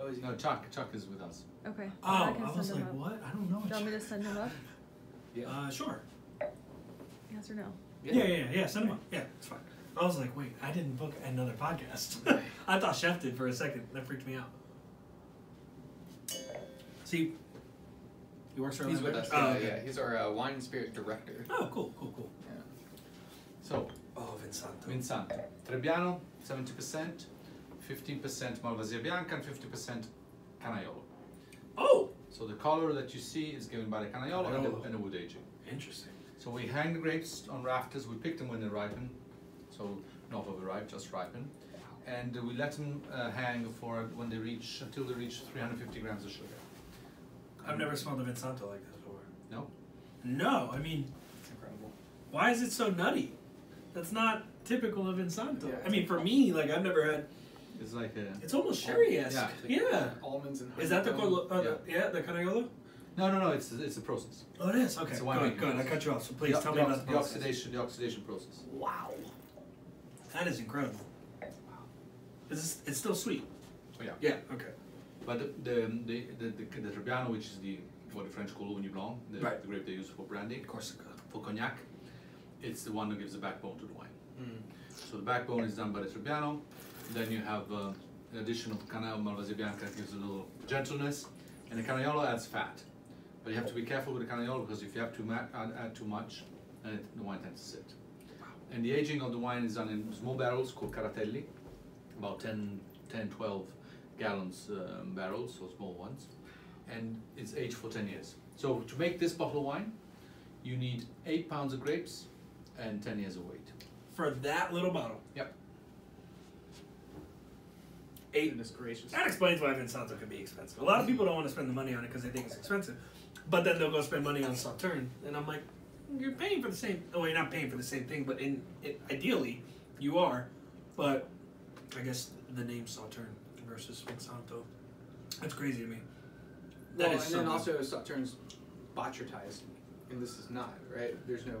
Oh, is he? No, Chuck. Chuck is with us. Okay. Oh, I I was like, up. what? I don't know. Do you want me to send him up? Yeah. Uh, sure. Yes or no? Yeah, yeah, yeah. yeah send him up. Yeah, it's fine. I was like, wait, I didn't book another podcast. I thought Chef did for a second. That freaked me out. See, he works for He's with us. Oh, yeah, okay. yeah. He's our uh, wine and spirit director. Oh, cool, cool, cool. Yeah. So, Oh, Vinsanto. Vinsanto. Trebbiano, 70%, 15% Malvasia Bianca, and 50% Canaiolo. Oh, So the color that you see is given by the Canaiolo and Canaiolo. the, and the wood aging. interesting. So we hang the grapes on rafters, we pick them when they ripen, so not overripe, just ripen. And we let them uh, hang for when they reach, until they reach 350 grams of sugar. I've never smelled a Vinsanto like this before. No? No, I mean, It's incredible. why is it so nutty? That's not typical of Vinsanto. Yeah. I mean, for me, like I've never had. It's like a, It's almost sherry esque. Yeah. Yeah. Almonds and Is that the honeycomb. colo- uh, the- yeah the Canaiolo? no, no, no, it's, it's a process. Oh, it is. Okay, It's a good. winemaking Good. I cut you off. So please the, tell the me ox- about the, the process. oxidation, the oxidation process. Wow, that is incredible. Is this, it's still sweet? Oh, yeah. Yeah. Okay. But the, the, the, the, the, the Trebbiano, which is the, what the French call Sauvignon Blanc, the, Right. the grape they use for brandy, Of course. for cognac, it's the one that gives the backbone to the wine. Mm. So the backbone is done by the Trebbiano. Then you have uh, an addition of Canaiolo Malvasia Bianca that gives a little gentleness, and the Canaiolo adds fat. But you have to be careful with the Canaiolo because if you have add, add too much, it, the wine tends to sit. And the aging of the wine is done in small barrels called caratelli, about 10, 10 12 gallons um, barrels, so small ones, and it's aged for 10 years. So to make this bottle of wine, you need 8 pounds of grapes and 10 years of weight. For that little bottle. Yep. Eight. Goodness gracious. That explains why Vinsanto can be expensive. A lot of people don't want to spend the money on it because they think it's expensive, but then they'll go spend money on Sauterne, and I'm like, you're paying for the same. Oh, you're not paying for the same thing, but in it, ideally, you are. But I guess the name Sauterne versus Vinsanto, that's crazy to me. That well, is and so then also Sauternes botrytized, and this is not right. There's no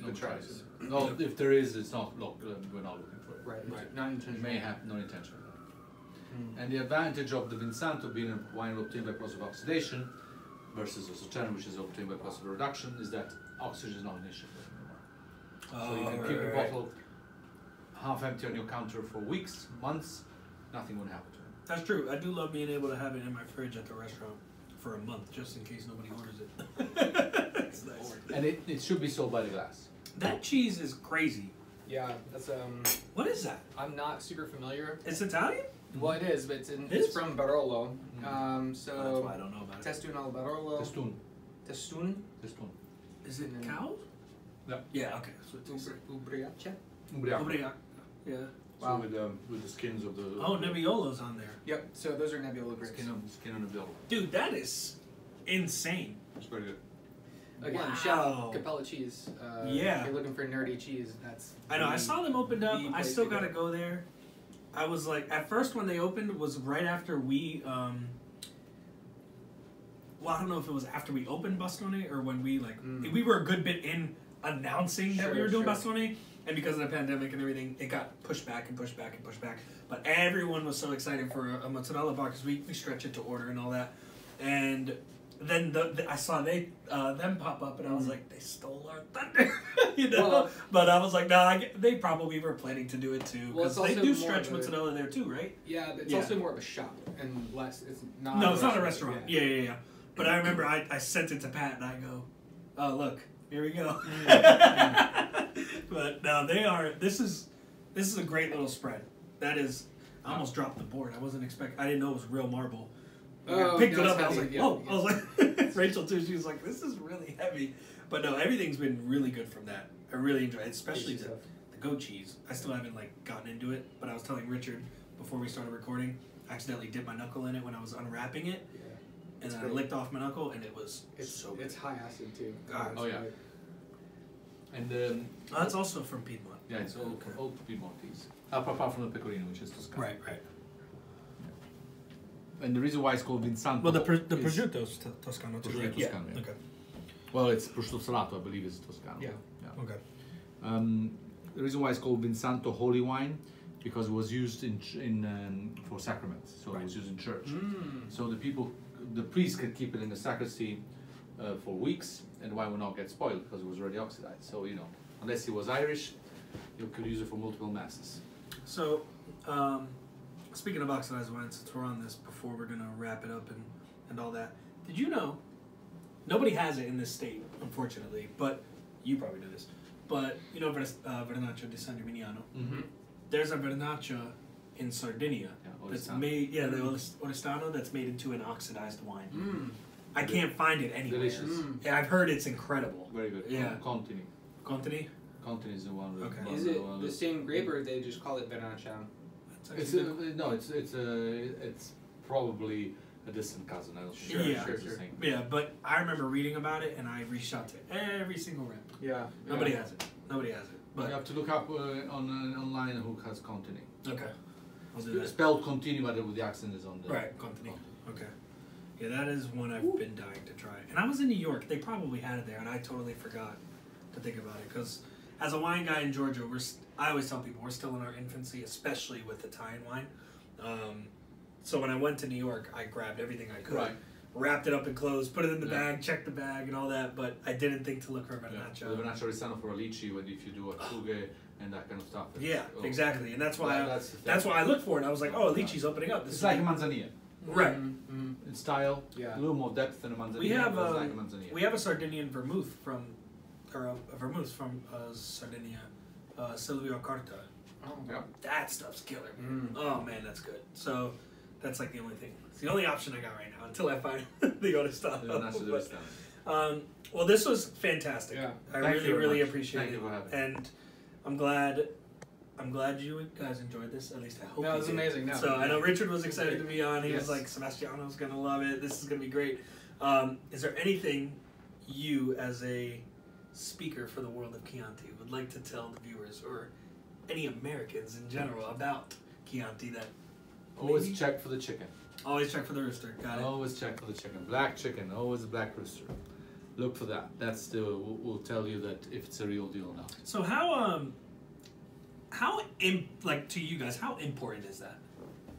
No Botrytis. choice. No, if there is, it's not. Look, uh, we're not looking for it. right. Right. Not It intentional. may have no intention. Mm. And the advantage of the Vinsanto being a wine obtained by process of oxidation versus a Sauterne, which is obtained by process of reduction, is that oxygen is not an issue anymore. So you can right, keep the right. bottle half empty on your counter for weeks, months, nothing would happen to it. That's true. I do love being able to have it in my fridge at the restaurant for a month, just in case nobody orders it. That's nice. And it, it should be sold by the glass. That cheese is crazy. Yeah, that's um. What is that? I'm not super familiar. It's Italian? Well, it is, but it's in, It it's is? from Barolo. Mhm. Um, That's why so I don't know about it. Testun al Barolo. Testun. Testun. Testun. Is it Mm. cows? Yeah. Yeah, okay. So it's Ubri- Ubriace. Ubriaco. Ubriaco. Yeah. So Wow. with, um, with the skins of the. Oh, Nebbiolo's on there. Yep. So those are Nebbiolo grapes. Skin on, skin on the bill. Dude, that is insane. It's very good. Again, Wow. shout out Capella cheese. Uh, Yeah. If you're looking for nerdy cheese, that's. I know. I saw them opened up. the I place still to go. gotta go there. I was like, at first when they opened was right after we. um Well, I don't know if it was after we opened Bastone or when we like Mm. we were a good bit in announcing that we were doing sure. Bastone, and because of the pandemic and everything, it got pushed back and pushed back and pushed back. But everyone was so excited for a, a mozzarella bar because we, we stretch it to order and all that, and then the, the, I saw they uh, them pop up and I was Mm. like, they stole our thunder, you know. Well- but I was like, nah, I they probably were planning to do it too because it's they do stretch mozzarella there too, right? Yeah, but it's Yeah. also more of a shop and less. It's not. no, it's not a restaurant. Yeah. Yeah, yeah, yeah. But I remember I, I sent it to Pat and I go, oh look, here we go. but no, they are. This is this is a great little spread. That is. I almost dropped the board. I wasn't expecting. I didn't know it was real marble. When I Oh, picked no, it it's up. I was like, yeah, whoa! yeah. I was like, Rachel too. She was like, this is really heavy. But no, everything's been really good from that. I really enjoy it, especially the, the goat cheese. I still haven't like gotten into it, but I was telling Richard before we started recording. I accidentally dipped my knuckle in it when I was unwrapping it, Yeah. and It's then I licked off my knuckle, and it was It's so good. it's high acid too. God. Oh, yeah. Like- And um, Oh, that's also from Piedmont. yeah, it's all, Okay. all Piedmontese. Apart apart from the pecorino, which is Toscano. Right, right. And the reason why it's called Vinsanto. Well, the pr- the is- prosciutto's t- Toscano too. Prosciutto right? Toscano, yeah. Okay. Well, it's prosciutto salato, I believe, is Toscano. Yeah. yeah. Okay. Um, the reason why it's called Vinsanto Holy Wine because it was used in ch- in um, for sacraments, so it was used in church. Mm. So the people, the priest could keep it in the sacristy uh, for weeks, and the wine would not get spoiled because it was already oxidized. So you know, unless he was Irish, you could use it for multiple masses. So, um, speaking of oxidized wine, since we're on this before we're gonna wrap it up and, and all that, did you know? Nobody has it in this state, unfortunately, but you probably know this. But you know Ver- uh, Vernaccia di San Gimignano. Mm-hmm. There's a Vernaccia in Sardinia Yeah, that's made. Yeah, the Oristano that's made into an oxidized wine. Mm. I can't find it anywhere. Delicious. Mm. Yeah, I've heard it's incredible. Very good. Yeah. Contini. Contini. Contini is the one. Okay. Is of it one the same grape or they just call it Vernaccia? It's a, no, it's it's a it's probably a distant cousin. I don't think Sure, it's sure, sure. Yeah, but I remember reading about it and I reached out to every single rep. Yeah. Nobody has it. Nobody has it. But you have to look up uh, on uh, online who has Contini. okay, I'll do that. Spelled Contini, but with the accent is on the Right, Contini. Okay. Yeah, that is one I've been dying to try. And I was in New York. They probably had it there, and I totally forgot to think about it. Because as a wine guy in Georgia, we're I always tell people we're still in our infancy, especially with Italian wine. Um, so when I went to New York, I grabbed everything I could, Right. wrapped it up in clothes, put it in the Yeah. bag, checked the bag, and all that. But I didn't think to look for Yeah. Vernaccia. The Vernaccia Oristano for Alici, when if you do a Kuge and that kind of stuff. it's- Yeah, oh. exactly, and that's why That- I, that's that's why I looked for it. I was like, oh, Alici's opening up. This It's is like a manzanilla right. Mm-hmm. in style. Yeah. A little more depth than a manzanilla. We have but um, like a manzanilla. we have a Sardinian vermouth from, or a, a vermouth from uh, Sardinia, uh, Silvio Carta. Oh. Yeah. That stuff's killer. Mm. Oh man, that's good. So that's like the only thing. It's the only option I got right now until I find the other stuff. But, um, well, this was fantastic. Yeah. I Thank really, really much. appreciate Thank it. you for having me. And I'm glad. I'm glad you guys enjoyed this. At least I hope. No, it was did. amazing. No. So I know Richard was excited to be on. He Yes. was like, Sebastiano's gonna love it. This is gonna be great. Um, is there anything you, as a speaker for the world of Chianti, would like to tell the viewers or any Americans in general about Chianti that Always maybe- check for the chicken. always check for the rooster? Got it. Always check for the chicken. Black chicken, always a black rooster. Look for that. That's the will will tell you that if it's a real deal or not. So how um, how im- like to you guys, how important is that?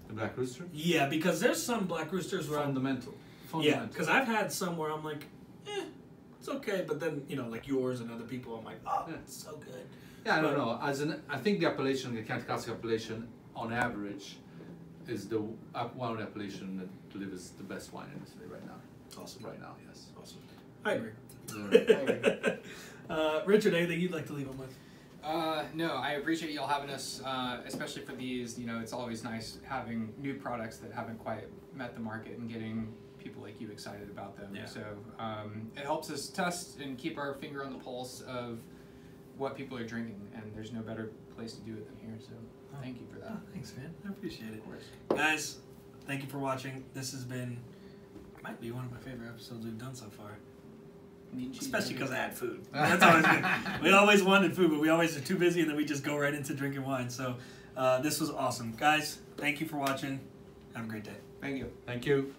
The black rooster, Yeah, because there's some black roosters where I'm fundamental. Yeah, because I've had some where I'm like, eh, it's okay, but then you know, like yours and other people, I'm like, oh, Yeah. it's so good. Yeah, I don't But- know. As an, I think the appellation, the Chianti Classic appellation, on average, is the uh, one of the appellation that delivers the best wine in Italy right now. Awesome. Right now, yes. Awesome. I agree. The- uh, Richard, anything you'd like to leave them with? Uh, no, I appreciate y'all having us, uh, especially for these. You know, it's always nice having new products that haven't quite met the market and getting people like you excited about them. Yeah. So um, it helps us test and keep our finger on the pulse of what people are drinking, and there's no better place to do it than here. So thank you for that. Oh, thanks, man. I appreciate it. Of course. Guys, thank you for watching. This has been might be one of my favorite episodes we've done so far. Meat and cheese Especially because I had food. That's always good. We always wanted food, but we always are too busy, and then we just go right into drinking wine. So uh, this was awesome, guys. Thank you for watching. Have a great day. Thank you. Thank you.